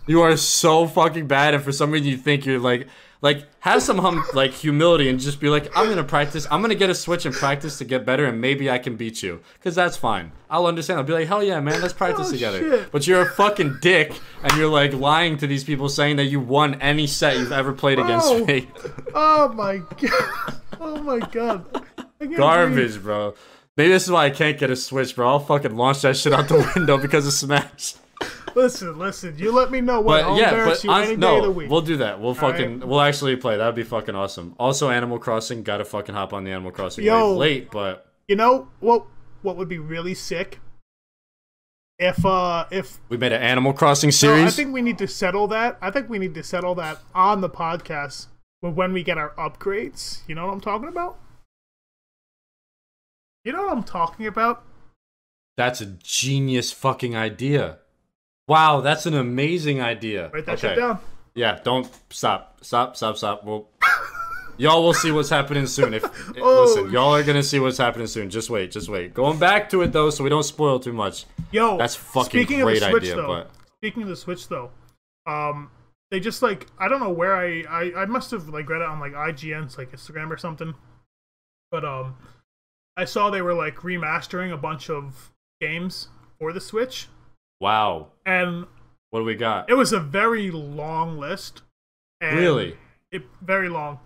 You are so fucking bad, and for some reason you think you're like, like, have some hum, like humility, and just be like, I'm gonna practice. I'm gonna get a switch and practice to get better, and maybe I can beat you, cause that's fine. I'll understand. I'll be like, hell yeah, man, let's practice Oh, together. shit. But you're a fucking dick, and you're like lying to these people, saying that you won any set you've ever played against me. Oh, oh my god. Oh my god. Can't breathe. Garbage, bro. Maybe this is why I can't get a switch, bro. I'll fucking launch that shit out the window because of Smash. Listen, listen. You let me know when. But yeah, but you any day of the week. we'll do that. We'll fucking right. we'll actually play. That'd be fucking awesome. Also, Animal Crossing, gotta fucking hop on the Animal Crossing Yo. late, but you know what? What would be really sick? If uh, if we made an Animal Crossing no, series. I think we need to settle that. I think we need to settle that on the podcast when we get our upgrades. You know what I'm talking about? You know what I'm talking about? That's a genius fucking idea. Wow, that's an amazing idea. Write that okay. shit down. Yeah, don't stop, stop, stop, stop. Well, y'all will see what's happening soon. If Oh, listen, y'all are gonna see what's happening soon. Just wait, just wait. Going back to it though, so we don't spoil too much. Yo, That's fucking speaking great of the Switch, idea, Though, but- speaking of the Switch, though, um, they just like I don't know where I, I I must have like read it on like IGN's like Instagram or something, but um, I saw they were like remastering a bunch of games for the Switch, Wow, and what do we got? it was a very long list. And Really? It very long.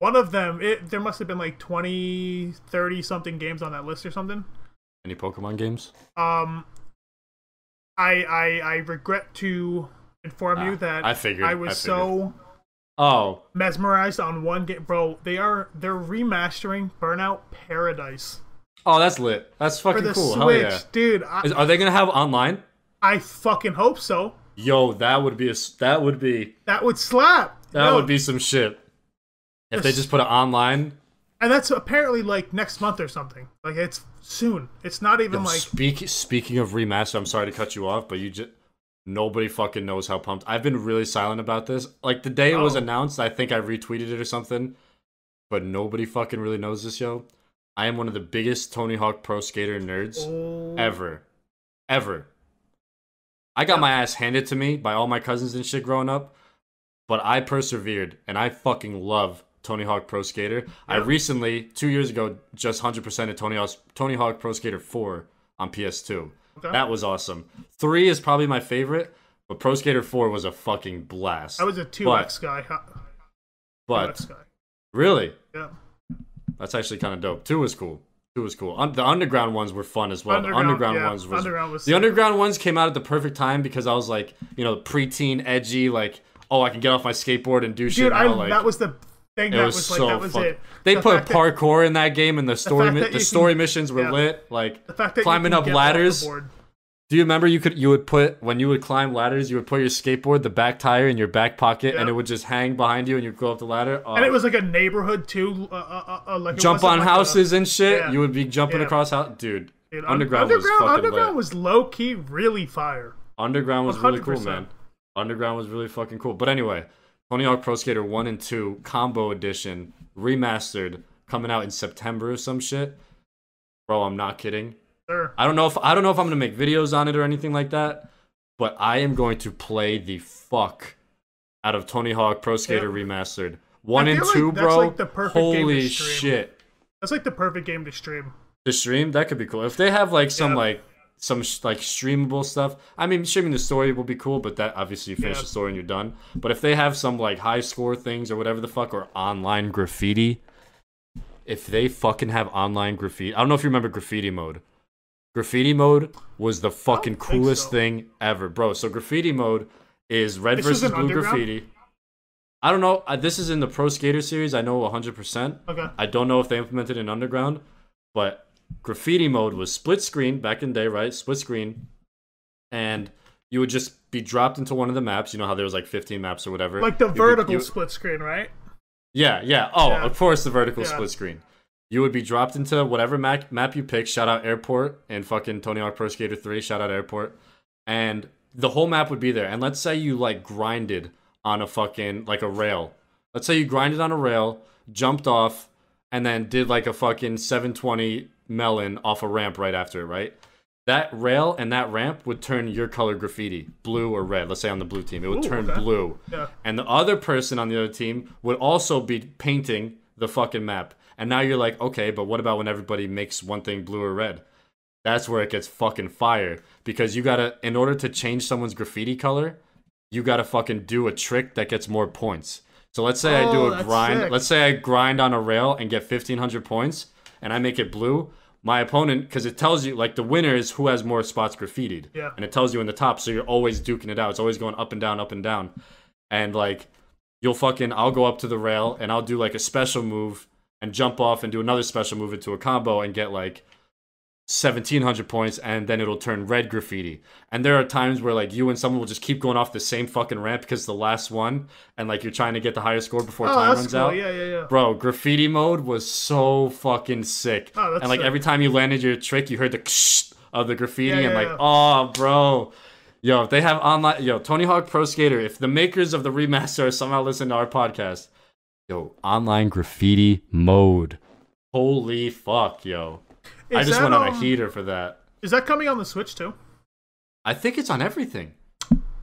One of them, it there must have been like 20, 30 something games on that list or something. Any Pokemon games? Um, I I I regret to inform Ah, you that I figured, I I was figured. so Oh, mesmerized on one game, bro. They are they're remastering Burnout Paradise. Oh, that's lit. That's fucking cool. Hell Switch, yeah. dude. I, Is, are they gonna have online? I fucking hope so. Yo, that would be a that would be That would slap. that Yo, would be some shit. If they just put it online. and that's apparently like next month or something. Like it's soon. It's not even like Speak speaking of remaster, I'm sorry to cut you off, but you just nobody fucking knows how pumped. I've been really silent about this. Like the day it was Oh. announced, I think I retweeted it or something, but nobody fucking really knows this, yo. I am one of the biggest Tony Hawk Pro Skater nerds oh, ever, ever. I got my ass handed to me by all my cousins and shit growing up, but I persevered and I fucking love Tony Hawk Pro Skater. I recently, two years ago, just 100% of Tony Hawk, Tony Hawk Pro Skater 4 on PS2. Okay. That was awesome. 3 is probably my favorite, but Pro Skater 4 was a fucking blast. I was a two X guy. huh? 2X But, guy. really, Yeah. that's actually kind of dope. 2 was cool. 2 was cool. Un- the underground ones were fun as well. the underground yeah, ones was underground was The underground ones came out at the perfect time because I was like, you know, preteen, edgy, like, oh, I can get off my skateboard and do shit dude. I like, that was the thing. That was, was, so like that was fun. it. They The put fact that- parkour in that game, and the story, fact mi- the story can- missions were yeah. lit. Like, the fact that climbing up the ladders. Do you remember you could you would put when you would climb ladders, you would put your skateboard, the back tire, in your back pocket, and it would just hang behind you, and you'd go up the ladder. Oh, And it was like a neighborhood too. Uh, uh, uh, like jump on like a- houses and shit. yeah. You would be jumping Yeah. across house, dude. Dude, un- underground, was underground lit. was low key really fire. Underground was really cool, man. Underground was really fucking cool. But anyway, Tony Hawk Pro Skater 1 and 2 Combo Edition remastered coming out in September or some shit. Bro, I'm not kidding. Sure. I don't know if I don't know if I'm going to make videos on it or anything like that, but I am going to play the fuck out of Tony Hawk Pro Skater remastered. 1 and feel like 2, that's, bro. like, the perfect game to Holy shit. That's like the perfect game to stream. The stream that could be cool if they have like some Yeah. like some sh- like streamable stuff. I mean, streaming the story will be cool, but that obviously you finish Yeah. the story and you're done. But if they have some like high score things or whatever the fuck or online graffiti, if they fucking have online graffiti, I don't know if you remember graffiti mode. Graffiti mode was the fucking coolest so. thing ever, bro. So graffiti mode is red This versus blue graffiti. I don't know. uh, This is in the Pro Skater series. I know 100%. Okay. I don't know if they implemented it in Underground, but graffiti mode was split screen back in the day, right? Split screen. And you would just be dropped into one of the maps. You know how there was like 15 maps or whatever. Like the vertical you- split screen, right? yeah, yeah. Oh, Yeah. of course, the vertical Yeah. split screen. You would be dropped into whatever map, map you pick. Shout out Airport and fucking Tony Hawk Pro Skater 3. Shout out Airport. And the whole map would be there. And let's say you like grinded on a fucking, like a rail. Let's say you grinded on a rail, jumped off, and then did like a fucking 720 melon off a ramp right after it, right? That rail and that ramp would turn your color graffiti, blue or red. Let's say on the blue team, it would Ooh, turn okay. blue. Yeah. And the other person on the other team would also be painting the fucking map. And now you're like, okay, but what about when everybody makes one thing blue or red? That's where it gets fucking fire. Because you gotta, in order to change someone's graffiti color, you gotta fucking do a trick that gets more points. So let's say I do Oh, a grind. sick. Let's say I grind on a rail and get 1500 points and I make it blue. My opponent, because it tells you, like, the winner is who has more spots graffitied. Yeah. And it tells you in the top, so you're always duking it out. It's always going up and down, up and down. And, like, you'll fucking, I'll go up to the rail and I'll do, like, a special move and jump off and do another special move into a combo and get, like, 1700 points and then it'll turn red graffiti. And there are times where like you and someone will just keep going off the same fucking ramp because the last one and like you're trying to get the higher score before Oh, time runs cool. out. Yeah, yeah, yeah. Bro, graffiti mode was so fucking sick. Oh, that's and like sick. every time you landed your trick, you heard the ksh of the graffiti Yeah, and like, yeah. oh, bro. Yo, if they have online, yo, Tony Hawk Pro Skater, if the makers of the remaster are somehow listen to our podcast, yo, online graffiti mode. Holy fuck, yo. I just went on a um, heater for that. Is that coming on the Switch too? I think it's on everything.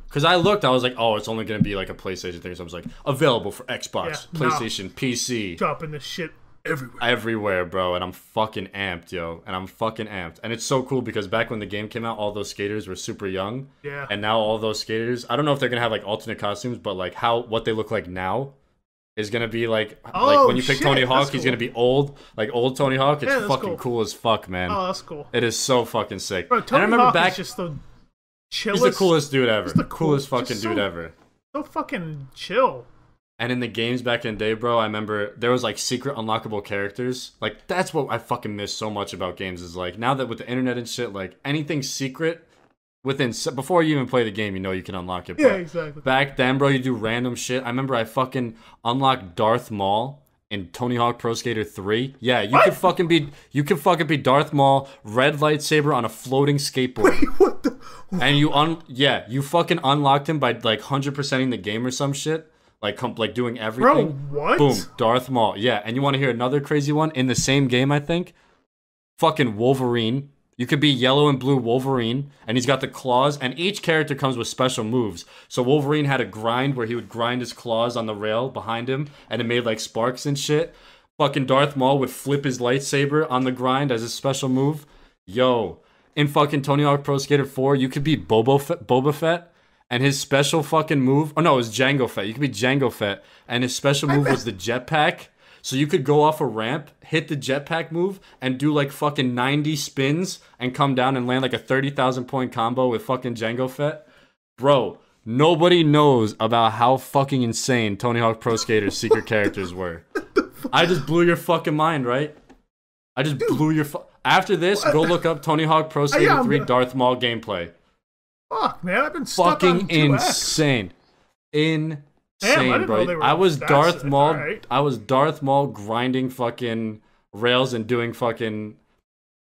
Cause I looked, I was like, oh, it's only gonna be like a PlayStation thing. So I was like, available for Xbox, Yeah, no. PlayStation, PC, Dropping this shit everywhere. everywhere, bro. And I'm fucking amped, yo. And I'm fucking amped. And it's so cool because back when the game came out, all those skaters were super young, Yeah. and now all those skaters, I don't know if they're gonna have like alternate costumes, but like how what they look like now is gonna be like like Oh, when you pick shit, Tony Hawk, that's he's gonna be old, like old Tony Hawk. It's Yeah, fucking cool. cool. as fuck, man. oh, that's cool. It is so fucking sick. Bro, and I Tony remember Hawk back. is just the chillest. He's the coolest dude ever. The coolest cool- fucking just dude ever. So fucking chill. And in the games back in the day, bro, I remember there was like secret unlockable characters. Like that's what I fucking miss so much about games is like now that with the internet and shit, like anything secret within before you even play the game, you know you can unlock it. Yeah, exactly. Back then, bro, you do random shit. I remember I fucking unlocked Darth Maul in Tony Hawk Pro Skater 3. Yeah, you could fucking be you could fucking be Darth Maul, red lightsaber on a floating skateboard. Wait, what the? and you un yeah, you fucking unlocked him by like 100%ing the game or some shit. Like com- like doing everything. Bro, what? Boom, Darth Maul. Yeah, and you want to hear another crazy one in the same game, I think? Fucking Wolverine. You could be yellow and blue Wolverine, and he's got the claws, and each character comes with special moves. So Wolverine had a grind where he would grind his claws on the rail behind him, and it made like sparks and shit. Fucking Darth Maul would flip his lightsaber on the grind as a special move. Yo, in fucking Tony Hawk Pro Skater 4, you could be Bobo Fett, Boba Fett and his special fucking move. Oh no, it was Jango Fett. You could be Jango Fett, and his special move was the jetpack. So you could go off a ramp, hit the jetpack move, and do like fucking 90 spins and come down and land like a 30,000 point combo with fucking Jango Fett. Bro, nobody knows about how fucking insane Tony Hawk Pro Skater's secret characters were. I just blew your fucking mind, right? I just blew your After this, go look up Tony Hawk Pro Skater I'm 3 Darth Maul gameplay. Fuck, man, I've been stuck on Fucking 2X. insane. Insane, Damn, I didn't know bro. I was Darth sick. Maul. Alright. I was Darth Maul grinding fucking rails and doing fucking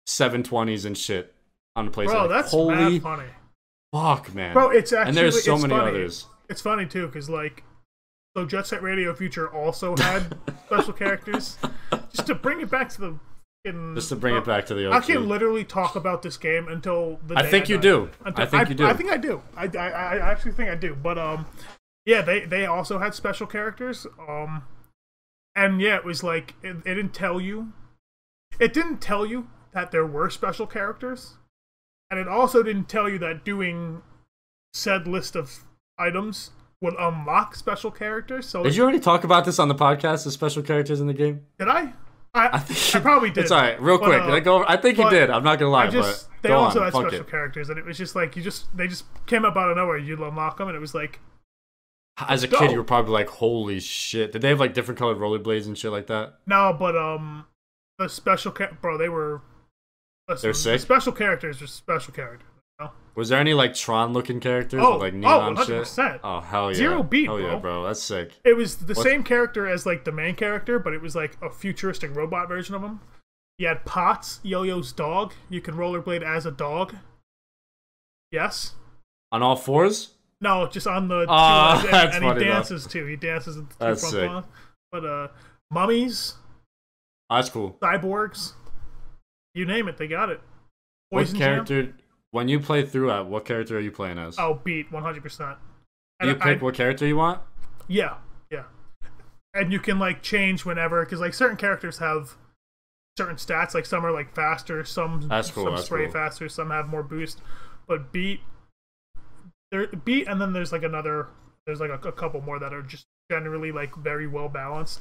720s and shit on the PlayStation. Bro, that's Holy funny. fuck, man. Bro, it's actually and there's so it's many funny. others. It's funny too, cause like, so Jet Set Radio Future also had special characters. Just to bring it back to the, fucking- Just to bring it back to the OG. I can literally talk about this game until the. I day think you do. Until- I think you do. I think I do. I, I, I actually think I do. But um, yeah, they they also had special characters. Um, and yeah, it was like it, it didn't tell you. It didn't tell you that there were special characters, and it also didn't tell you that doing said list of items would unlock special characters. So Did you already talk about this on the podcast? The special characters in the game? did I? I, I I, think you- probably did. It's alright. Real But, quick, uh, Can I go over- I think you did. I'm not gonna lie, I just but they also on. had special it. characters, and it was just like you just they just came up out of nowhere. You'd unlock them, and it was like As a Dope. kid, you were probably like, "Holy shit!" Did they have like different colored rollerblades and shit like that? no, but um, the special cha- bro, they were. Listen, They're sick? The special characters are special characters. You know? Was there any like Tron looking characters Oh, with like oh, neon 100%. shit? Oh hell yeah! Zero beat, Oh yeah, bro. bro. That's sick. It was the What- same character as like the main character, but it was like a futuristic robot version of him. You had Pots, Yo-Yo's dog. You can rollerblade as a dog. Yes. On all fours? No, just on the. Ah, two and, and he dances too. He dances in the two That's front sick. But uh, mummies, Oh, that's cool. cyborgs, you name it, they got it. What Poison Jam? character? When you play through it, what character are you playing as? Oh, beat one hundred percent. You pick what character you want? Yeah, yeah. And you can like change whenever because like certain characters have certain stats. Like some are like faster, some That's cool, some spray cool. faster, some have more boost. But beat, there beat, and then there's like another. There's like a, a couple more that are just generally like very well balanced.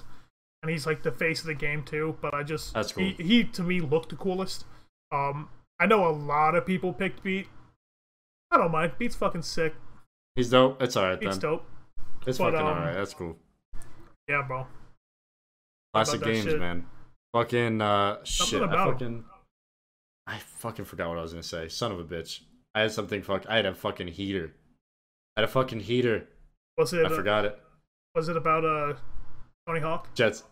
And he's like the face of the game too. But I just That's cool. He, he to me looked the coolest. Um, I know a lot of people picked beat. I don't mind. Beat's fucking sick. He's dope. It's alright Beat's then. dope. It's but, fucking um, alright. That's cool. Yeah, bro. Classic games, shit. man. Fucking uh, shit. I fucking. I fucking forgot what I was gonna say. Son of a bitch. I had something. Fuck. I had a fucking heater. I had a fucking heater. Was it? I forgot it. Was it about uh Tony Hawk? Jets.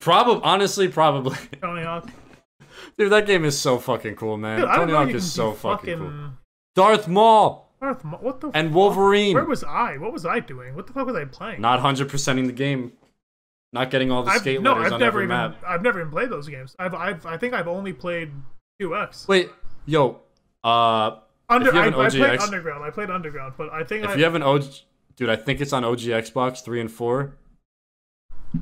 Probably, honestly, probably. Tony Hawk. Dude, that game is so fucking cool, man. Dude, Tony Hawk is so be fucking cool. Darth Maul Darth Maul- what the? and fuck? Wolverine. Where was I? What was I doing? What the fuck was I playing? Not hundred percenting the game. Not getting all the I've, skate no, letters I've on never every even. map. I've never even played those games. I've, I've, I think I've only played 2X. Wait, yo, uh, Under, I, I played Underground. I played Underground, but I think if I, you have an OG, dude, I think it's on OG Xbox three and four.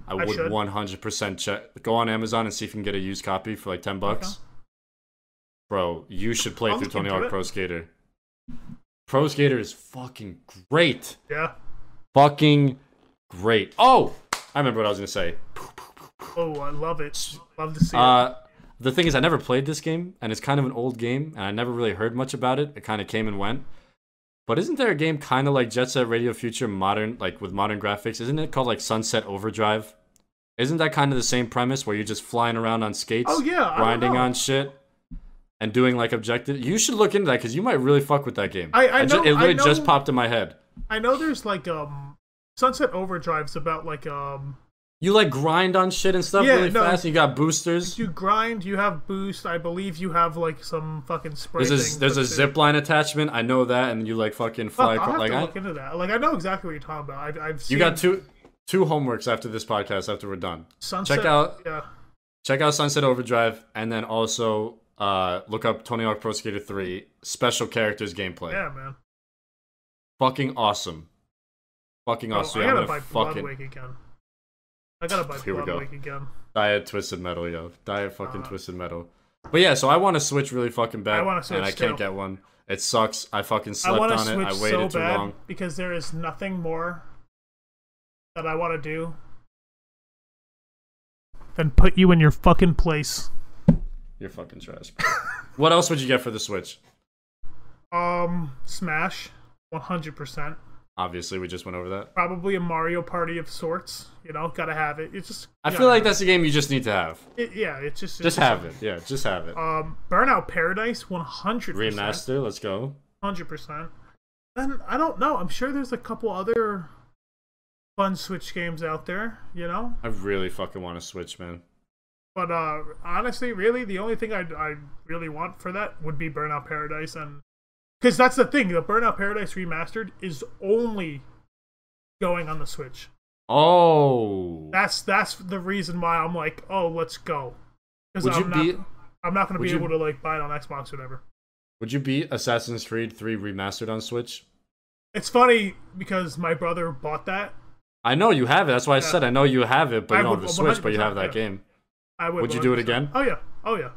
I would one hundred percent check. Go on Amazon and see if you can get a used copy for like ten bucks. Bro, you should play I'll through Tony Hawk. Pro Skater. Pro Skater is fucking great. yeah. Fucking great. Oh, I remember what I was gonna say. Oh, I love it. Love to see it. Uh, The thing is, I never played this game, and it's kind of an old game, and I never really heard much about it. It kind of came and went. But isn't there a game kind of like Jet Set Radio Future modern, like with modern graphics? Isn't it called like Sunset Overdrive? Isn't that kind of the same premise where you're just flying around on skates, Oh, yeah, grinding on shit, and doing like objectives? You should look into that because you might really fuck with that game. I- I ju- know- it literally I just popped in my head. I know there's like um Sunset Overdrive's about like um You like grind on shit and stuff Yeah, really no. fast. You got boosters. you grind, you have boost. I believe you have like some fucking spray. There's a there's a zip line attachment. I know that, and you like fucking Oh, fly. I'll have like to I, look into that. Like I know exactly what you're talking about. I've I've seen you got two two homeworks after this podcast. After we're done, Sunset. check out Yeah. check out Sunset Overdrive, and then also uh, look up Tony Hawk Pro Skater 3 special characters gameplay. Yeah, man. Fucking awesome. Fucking Oh, awesome. I I'm gotta gonna buy fucking Bloodwake again. I gotta buy Here we go. Again. diet Twisted Metal, yo. Diet fucking Uh, Twisted Metal. But yeah, so I want to switch really fucking bad, I switch and I can't too. get one. It sucks. I fucking I slept want to on it. I waited so too bad long. because there is nothing more that I want to do than put you in your fucking place. You're fucking trash. what else would you get for the Switch? Um, Smash, one hundred percent. Obviously, we just went over that. Probably a Mario Party of sorts. You know, gotta have it. It's just. I feel like that's a game you just need to have. it. Yeah, it's just. Just have it. Yeah, just have it. Um, Burnout Paradise, one hundred. Remaster. Let's go. Hundred percent. Then I don't know. I'm sure there's a couple other fun Switch games out there. You know, I really fucking want to Switch, man. but uh, honestly, really, the only thing I I really want for that would be Burnout Paradise, and because that's the thing, the Burnout Paradise remastered is only going on the Switch. Oh. That's that's the reason why I'm like, oh, let's go. Because I'm not, be- I'm not going to be you- able to like buy it on Xbox or whatever. Would you beat Assassin's Creed 3 remastered on Switch? It's funny because my brother bought that. I know you have it. That's why I said I know you have it, but I you don't would- have the Switch, but you have that yeah. game. I would. Would you do it again? Oh yeah. Oh yeah.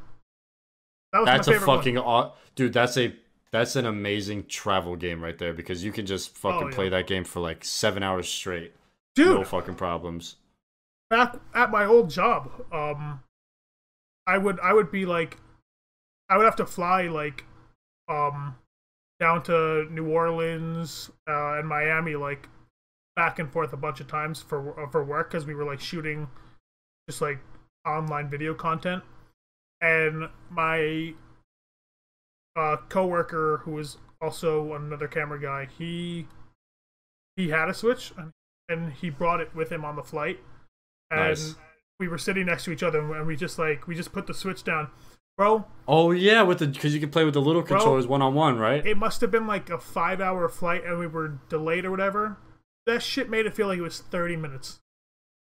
That was That's my a fucking aw- dude. That's a that's an amazing travel game right there because you can just fucking Oh, yeah. play that game for like seven hours straight, dude. no fucking problems. back at my old job, um, I would I would be like, I would have to fly like, um, down to New Orleans uh, and Miami like back and forth a bunch of times for uh, for work because we were like shooting just like online video content, and my uh, coworker who was also another camera guy, he he had a Switch and, and he brought it with him on the flight and Nice. we were sitting next to each other and we just like we just put the switch down bro Oh yeah, with the because you can play with the little Bro, controllers one on one, right? it must have been like a five hour flight and we were delayed or whatever that shit made it feel like it was 30 minutes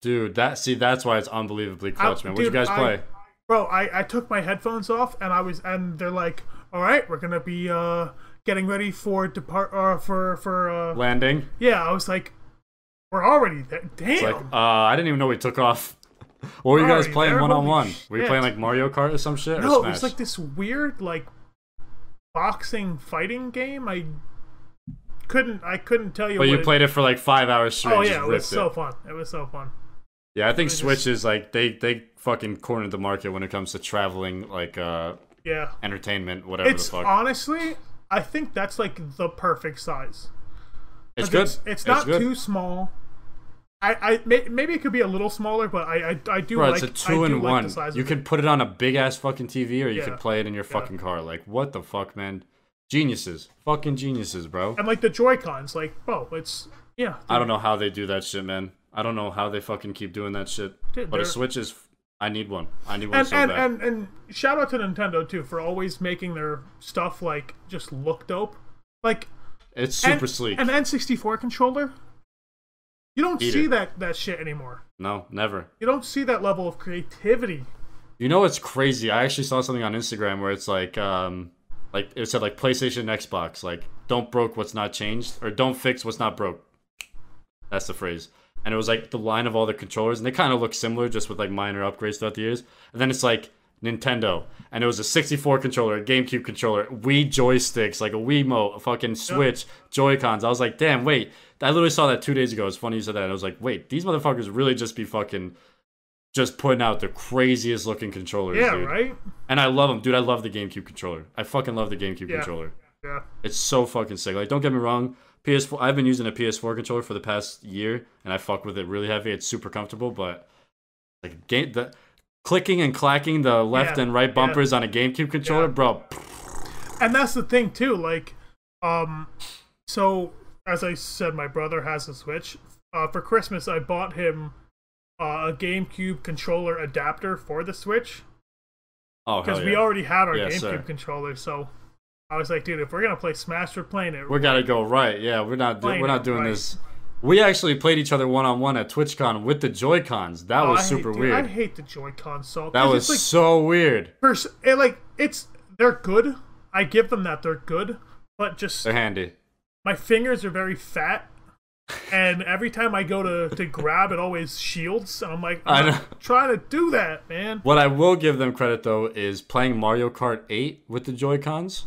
Dude, that see that's why it's unbelievably clutch, man. What'd you guys I- play? bro I, I took my headphones off and i was and they're like all right we're gonna be uh getting ready for depart uh for for uh Landing. yeah i was like we're already there damn It's like uh, I didn't even know we took off. What were you guys Already playing there? one on one? Holy Were you shit. playing like Mario Kart or some shit? or no it Smash? was like this weird like boxing fighting game i couldn't i couldn't tell you But what you it- played it for like five hours straight. oh and yeah just it was ripped so it. fun it was so fun Yeah, I think It Switch is like they they fucking cornered the market when it comes to traveling, like uh yeah entertainment, whatever it's the fuck. honestly i think that's like the perfect size it's good. it's, it's not good. too small I, I may, maybe it could be a little smaller, but I I, I do Bro, like it's a I two do in one. size you can put it on a big ass fucking TV, or you Yeah. can play it in your Yeah. fucking car. Like, what the fuck, man? Geniuses, fucking geniuses, bro. and like the Joy Cons, like bro, it's yeah. I don't know how they do that shit, man. I don't know how they fucking keep doing that shit. Dude, but a Switch is. I need one. I need one and so and, and and shout out to Nintendo too for always making their stuff like just look dope. Like it's super and, sleek. An N64 controller. You don't Eat see it. that that shit anymore. no, never. You don't see that level of creativity. You know what's crazy? I actually saw something on Instagram where it's like, um, like it said like PlayStation, Xbox, like don't broke what's not changed, or don't fix what's not broke. That's the phrase. And it was like the line of all the controllers, and they kind of look similar, just with like minor upgrades throughout the years. And then it's like Nintendo, and it was a 64 controller, a GameCube controller, Wii joysticks, like a Wiimote, a fucking Switch, Joy Cons. I was like, damn, wait. I literally saw that two days ago. It's funny you said that. And I was like, wait, these motherfuckers really just be fucking, just putting out the craziest looking controllers. Yeah, dude. right. And I love them, dude. I love the GameCube controller. I fucking love the GameCube Yeah. controller. Yeah. It's so fucking sick. Like, don't get me wrong. PS4. I've been using a PS4 controller for the past year, and I fuck with it really heavy. It's super comfortable, but like game the clicking and clacking the left Yeah, and right yeah. bumpers on a GameCube controller, Yeah. bro. and that's the thing too like um so as i said my brother has a switch uh, for christmas i bought him uh, a gamecube controller adapter for the switch Oh, because we already had our gamecube sir. controller so i was like dude if we're gonna play smash we're playing it We gotta go right. Yeah, we're not Playing we're not doing right. this. We actually played each other one on one at TwitchCon with the Joy Cons. That Oh, was hate- super dude, weird. i hate the joy-con so that was like so weird. pers- it, like it's they're good i give them that they're good but just They're handy. my fingers are very fat and every time i go to, to grab it always shields and i'm like I I'm trying to do that man What I will give them credit though is playing Mario Kart 8 with the Joy Cons.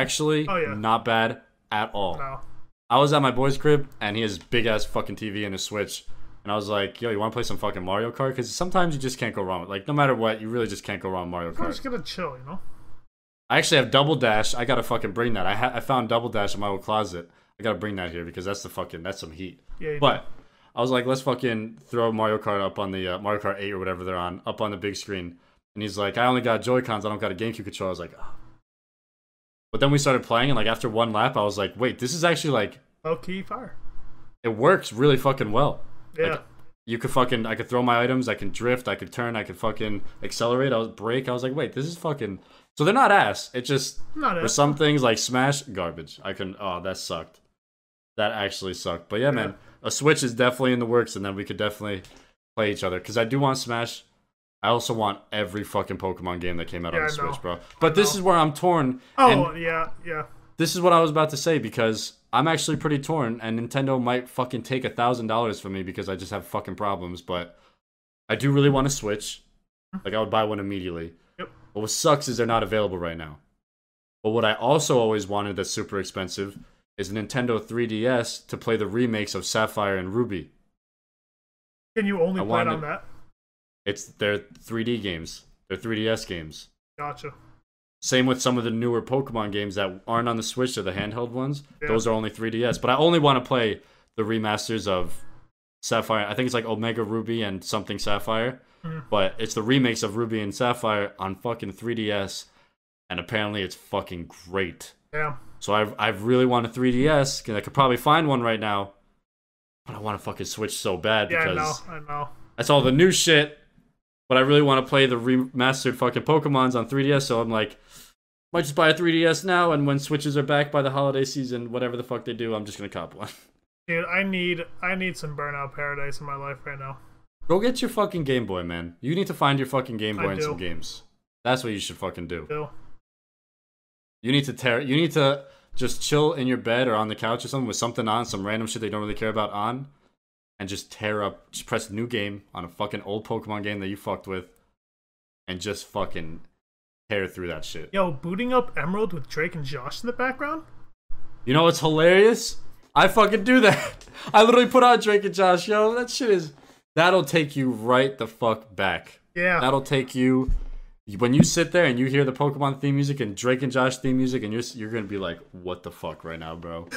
Actually, Oh, yeah. not bad at all. no I was at my boy's crib and he has big ass fucking TV and a Switch. And I was like, yo, you want to play some fucking Mario Kart? Because sometimes you just can't go wrong with Like, no matter what, you really just can't go wrong with Mario i'm Kart. just gonna chill you know I actually have Double Dash. I gotta fucking bring that. I, ha- I found Double Dash in my old closet. I gotta bring that here because that's the fucking, that's some heat. yeah But I was like, let's fucking throw Mario Kart up on the uh, Mario Kart 8 or whatever they're on, up on the big screen. And he's like, I only got Joy Cons. I don't got a GameCube controller. I was like, oh. But then we started playing, and like after one lap, I was like, wait, this is actually like, low key fire it works really fucking well. yeah Like, you could fucking, I could throw my items, I can drift, I could turn, I could fucking accelerate, I was brake. I was like, wait, this is fucking. So they're not ass. It just not for it some things like Smash, garbage. I can. Oh, that sucked. That actually sucked. But yeah, man, a Switch is definitely in the works, and then we could definitely play each other. Because I do want Smash. I also want every fucking Pokemon game that came out Yeah, on the Switch, bro. But this is where I'm torn. oh yeah yeah this is what I was about to say because I'm actually pretty torn, and Nintendo might fucking take a thousand dollars from me because I just have fucking problems. But I do really want a Switch. Mm-hmm. Like I would buy one immediately. Yep. But what sucks is they're not available right now. But what I also always wanted that's super expensive is a Nintendo 3DS to play the remakes of Sapphire and Ruby. can you only I play it on that It's they're 3D games. They're 3DS games. gotcha Same with some of the newer Pokemon games that aren't on the Switch or the handheld ones. Yeah. Those are only 3DS. But I only want to play the remasters of Sapphire. I think it's like Omega Ruby and something Sapphire. Mhm. But it's the remakes of Ruby and Sapphire on fucking 3DS. And apparently it's fucking great. yeah So I I really want a 3DS because I could probably find one right now. But I want to fucking Switch so bad yeah i know because i know that's all the new shit. But I really want to play the remastered fucking Pokemons on 3DS. So I'm like, might just buy a 3DS now. And when Switches are back by the holiday season, whatever the fuck they do, I'm just gonna cop one. dude i need i need some burnout paradise in my life right now Go get your fucking Game Boy, man. You need to find your fucking Game I Boy and some games. That's what you should fucking do. Bill. You need to tear. You need to just chill in your bed or on the couch or something with something on, some random shit they don't really care about on, and just tear up. Just press new game on a fucking old Pokemon game that you fucked with, and just fucking tear through that shit. yo booting up emerald with drake and josh in the background You know what's hilarious? I fucking do that. I literally put on Drake and Josh. Yo, that shit is. That'll take you right the fuck back. yeah That'll take you when you sit there and you hear the Pokemon theme music and Drake and Josh theme music, and you're you're gonna be like, "What the fuck right now, bro?"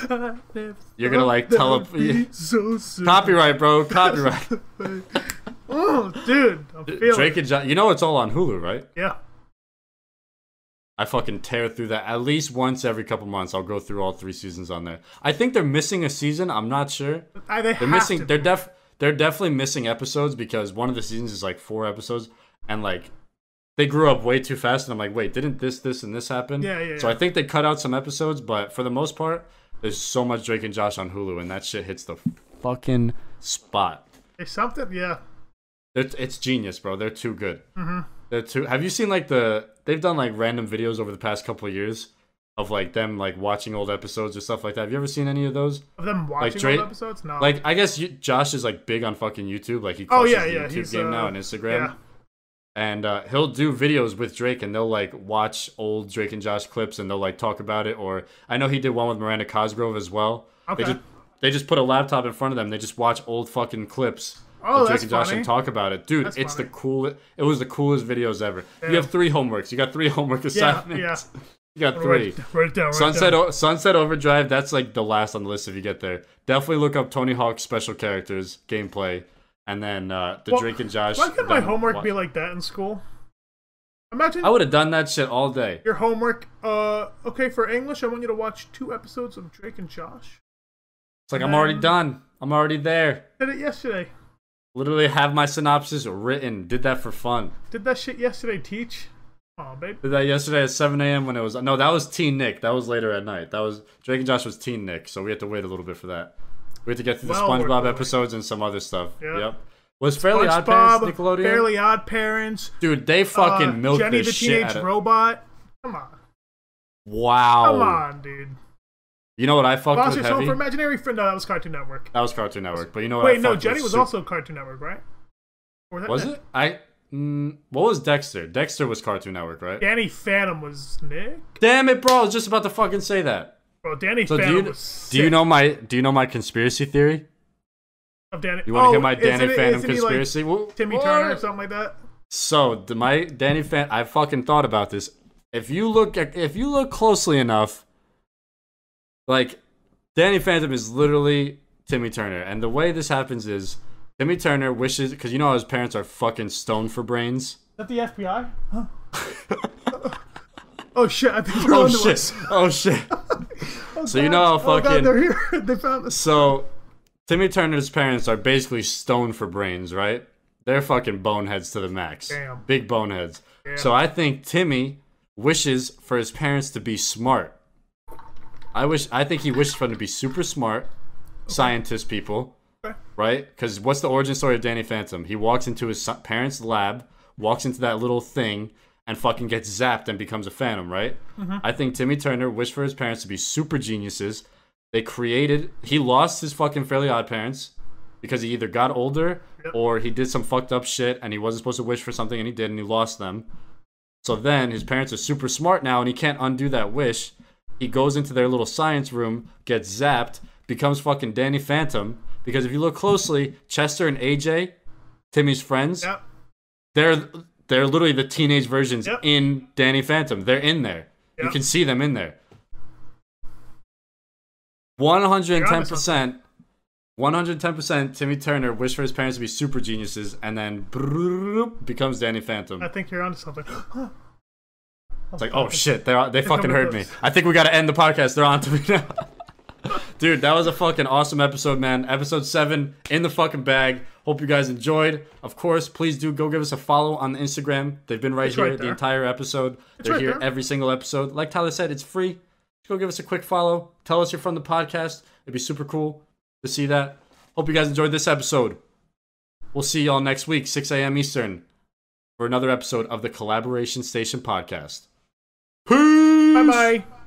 You're gonna like tele so copyright, bro, copyright. Oh, dude, I'm Drake and Josh. You know it's all on Hulu, right? Yeah, I fucking tear through that at least once every couple months. I'll go through all three seasons on there. I think they're missing a season. I'm not sure. I, they They're have missing. They're def. They're definitely missing episodes because one of the seasons is like four episodes, and like they grew up way too fast. And I'm like, wait, didn't this, this, and this happen? Yeah, yeah, So yeah. I think they cut out some episodes, but for the most part, there's so much Drake and Josh on Hulu, and that shit hits the fucking spot. There's something. Yeah, They're, it's genius, bro. They're too good. Mm-hmm. They're too. Have you seen like the? They've done like random videos over the past couple of years of like them like watching old episodes or stuff like that. Have you ever seen any of those? of them watching Drake- old episodes. No, Like I guess you, Josh is like big on fucking YouTube. Like he Oh, yeah, yeah, YouTube he's, game now uh, on Instagram. yeah. And uh, he'll do videos with Drake, and they'll like watch old Drake and Josh clips, and they'll like talk about it. Or I know he did one with Miranda Cosgrove as well. Okay. They just they just put a laptop in front of them. They just watch old fucking clips. Oh, of Drake and Josh funny. and talk about it, dude. That's it's the coolest. It was the coolest videos ever. Yeah. You have three homeworks. You got three homework assignments. yeah. yeah. You got three. Write, write it down. Write Sunset down. o- Sunset Overdrive. That's like the last on the list if you get there. Definitely look up Tony Hawk's special characters gameplay, and then uh, the Well, Drake and Josh. Why couldn't my homework be like that in school? Imagine I would have done that shit all day. your homework. Uh, okay, for English, I want you to watch two episodes of Drake and Josh. It's like I'm already done. I'm already there. Did it yesterday. Literally have my synopsis written. Did that for fun. Did that shit yesterday. Teach. Oh, babe. Did that yesterday at 7 a.m. when it was. No, that was Teen Nick. That was later at night. That was Drake and Josh was Teen Nick, so we had to wait a little bit for that. We had to get through the Well SpongeBob episodes and some other stuff. Yeah. Yep. Was Fairly Odd Parents Nickelodeon? Fairly Odd Parents. Dude, they fucking uh, milked Jenny the, shit Teenage out of. Robot. Come on. Wow. Come on, dude. You know what I fucked Foster's with heavy? for Imaginary Friend. No, that was Cartoon Network. That was Cartoon Network. But you know what? Wait, no, Jenny was super- also Cartoon Network, right? Or Was Nick? it? I. Mm, what was Dexter? Dexter was Cartoon Network, right? Danny Phantom was Nick. Damn it, bro! I was just about to fucking say that. Bro, Danny So do Phantom you was do you know my do you know my conspiracy theory? of Danny? You want to oh, hear my Danny it- Phantom isn't like, conspiracy? Timmy what? Turner or something like that. So the, my Danny Fan, I fucking thought about this. If you look at, if you look closely enough, like Danny Phantom is literally Timmy Turner, and the way this happens is Timmy Turner wishes because you know how his parents are fucking stoned for brains. Is that the FBI? Huh? oh shit! I think they're Oh on shit! Oh shit! Oh, So you know how Oh, God, fucking- they're here. they found us. So Timmy Turner's parents are basically stoned for brains, right? They're fucking boneheads to the max. Damn. Big boneheads. Damn. So I think Timmy wishes for his parents to be smart. I wish I think he wishes for them to be super smart, scientist people, Okay. right? Because what's the origin story of Danny Phantom? He walks into his parents' lab, walks into that little thing, and fucking gets zapped and becomes a phantom, right? Mm-hmm. I think Timmy Turner wished for his parents to be super geniuses. They created. He lost his fucking Fairly Odd parents because he either got older Yep. or he did some fucked up shit and he wasn't supposed to wish for something and he did and he lost them. So then his parents are super smart now and he can't undo that wish. He goes into their little science room, gets zapped, becomes fucking Danny Phantom. Because if you look closely, Chester and AJ, Timmy's friends, Yep. they're they're literally the teenage versions Yep. in Danny Phantom. They're in there. You can see them in there. One hundred and ten percent. One hundred ten percent. Timmy Turner wished for his parents to be super geniuses, and then becomes Danny Phantom. I think you're onto something. It's like, oh shit, they they fucking heard me. I think we gotta end the podcast. They're on to me now. Dude, that was a fucking awesome episode, man. Episode seven in the fucking bag. Hope you guys enjoyed. Of course, please do go give us a follow on the Instagram. They've been right It's here right the entire episode. They're right here there. every single episode. Like Tyler said, it's free. Just go give us a quick follow. Tell us you're from the podcast. It'd be super cool to see that. Hope you guys enjoyed this episode. We'll see y'all next week, 6 a.m. Eastern, for another episode of the Collaboration Station podcast. Peace! Bye bye.